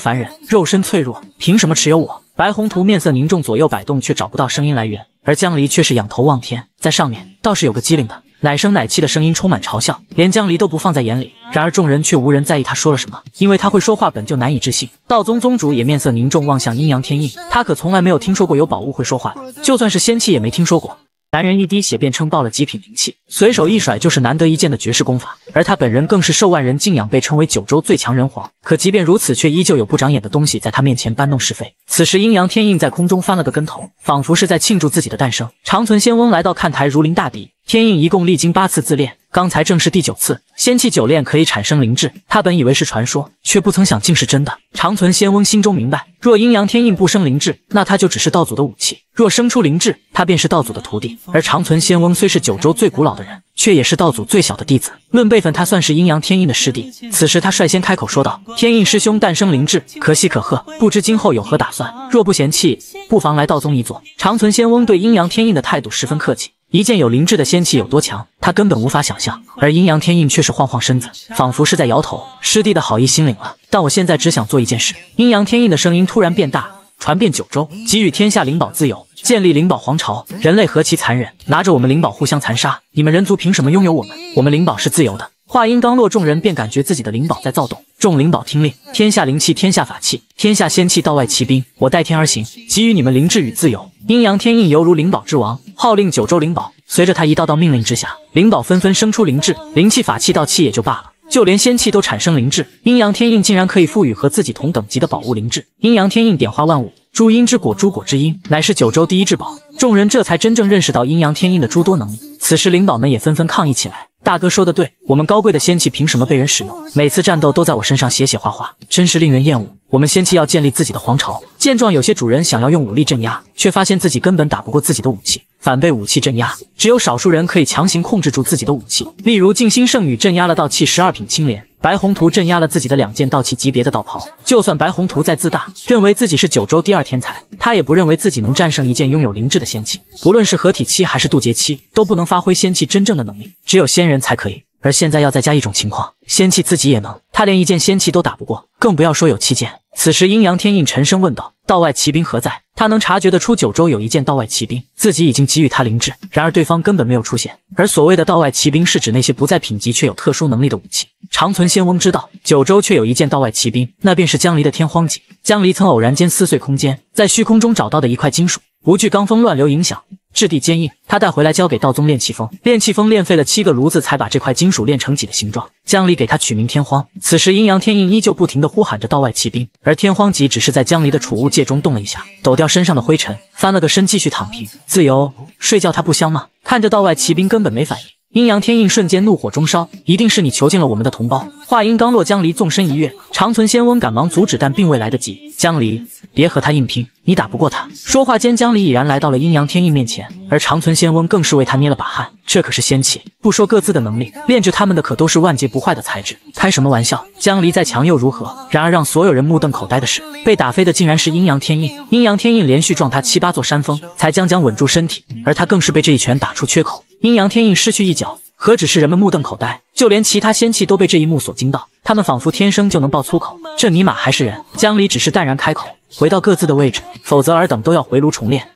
凡人，肉身脆弱，凭什么持有我？白宏图面色凝重，左右摆动，却找不到声音来源。而江离却是仰头望天，在上面倒是有个机灵的。奶声奶气的声音充满嘲笑，连江离都不放在眼里。然而众人却无人在意他说了什么，因为他会说话本就难以置信。道宗宗主也面色凝重，望向阴阳天印，他可从来没有听说过有宝物会说话的，就算是仙器也没听说过。男人一滴血便撑爆了极品灵气，随手一甩就是难得一见的绝世功法，而他本人更是受万人敬仰，被称为九州最强人皇。可即便如此，却依旧有不长眼的东西在他面前搬弄是非。此时，阴阳天印在空中翻了个跟头，仿佛是在庆祝自己的诞生。长存仙翁来到看台，如临大敌。天印一共历经八次自恋，刚才正是第九次。仙气九炼可以产生灵智，他本以为是传说，却不曾想竟是真的。长存仙翁心中明白，若阴阳天印不生灵智，那他就只是道祖的武器；若生出灵智，他便是道祖的徒弟。而长存仙翁虽是九州最古老的人，却也是道祖最小的弟子。论辈分，他算是阴阳天印的师弟。此时他率先开口说道：“天印师兄诞生灵智，可喜可贺。不知今后有何打算？若不嫌弃，不妨来道宗一坐。”长存仙翁对阴阳天印的态度十分客气。一件有灵智的仙气有多强，他根本无法想象。而阴阳天印却是晃晃身子，仿佛是在摇头。师弟的好意心领了，但我现在只想做一件事。阴阳天印的声音突然变大，传遍九州，给予天下灵宝自由，建立灵宝皇朝。人类何其残忍，拿着我们灵宝互相残杀，你们人族凭什么拥有我们？我们灵宝是自由的。话音刚落，众人便感觉自己的灵宝在躁动。众灵宝听令，天下灵气，天下法器，天下仙气，道外奇兵，我代天而行，给予你们灵智与自由。阴阳天印犹如灵宝之王，号令九州灵宝。随着他一道道命令之下，灵宝纷纷生出灵智，灵气、法器、道器也就罢了，就连仙气都产生灵智。阴阳天印竟然可以赋予和自己同等级的宝物灵智。阴阳天印点化万物，诸阴之果，诸果之阴，乃是九州第一至宝。众人这才真正认识到阴阳天印的诸多能力。此时灵宝们也纷纷抗议起来。大哥说的对，我们高贵的仙气凭什么被人使用？每次战斗都在我身上写写画画，真是令人厌恶。我们仙气要建立自己的皇朝。见状，有些主人想要用武力镇压，却发现自己根本打不过自己的武器。反被武器镇压。只有少数人可以强行控制住自己的武器，例如静心圣女镇压了道气十二品青莲，白宏图镇压了自己的两件道气级别的道袍。就算白宏图再自大，认为自己是九州第二天才，他也不认为自己能战胜一件拥有灵智的仙器。不论是合体期还是渡劫期，都不能发挥仙器真正的能力，只有仙人才可以。而现在要再加一种情况，仙器自己也能，他连一件仙器都打不过，更不要说有七件。此时，阴阳天印沉声问道：“道外奇兵何在？”他能察觉得出九州有一件道外奇兵，自己已经给予他灵智，然而对方根本没有出现。而所谓的道外奇兵，是指那些不在品级却有特殊能力的武器。长存仙翁知道九州却有一件道外奇兵，那便是江离的天荒戟。江离曾偶然间撕碎空间，在虚空中找到的一块金属，不惧罡风乱流影响。质地坚硬，他带回来交给道宗炼气风，炼气风炼废了七个炉子，才把这块金属炼成戟的形状。江离给他取名天荒。此时阴阳天印依旧不停地呼喊着道外骑兵，而天荒戟只是在江离的储物戒中动了一下，抖掉身上的灰尘，翻了个身，继续躺平。自由睡觉，他不香吗？看着道外骑兵根本没反应。阴阳天印瞬间怒火中烧，一定是你囚禁了我们的同胞！话音刚落，江离纵身一跃，长存仙翁赶忙阻止，但并未来得及。江离，别和他硬拼，你打不过他。说话间，江离已然来到了阴阳天印面前，而长存仙翁更是为他捏了把汗。这可是仙器，不说各自的能力，炼制他们的可都是万劫不坏的材质。开什么玩笑？江离再强又如何？然而让所有人目瞪口呆的是，被打飞的竟然是阴阳天印。阴阳天印连续撞他七八座山峰，才将将稳住身体，而他更是被这一拳打出缺口。阴阳天印失去一角，何止是人们目瞪口呆，就连其他仙器都被这一幕所惊到。他们仿佛天生就能爆粗口，这尼玛还是人？江离只是淡然开口，回到各自的位置，否则尔等都要回炉重练。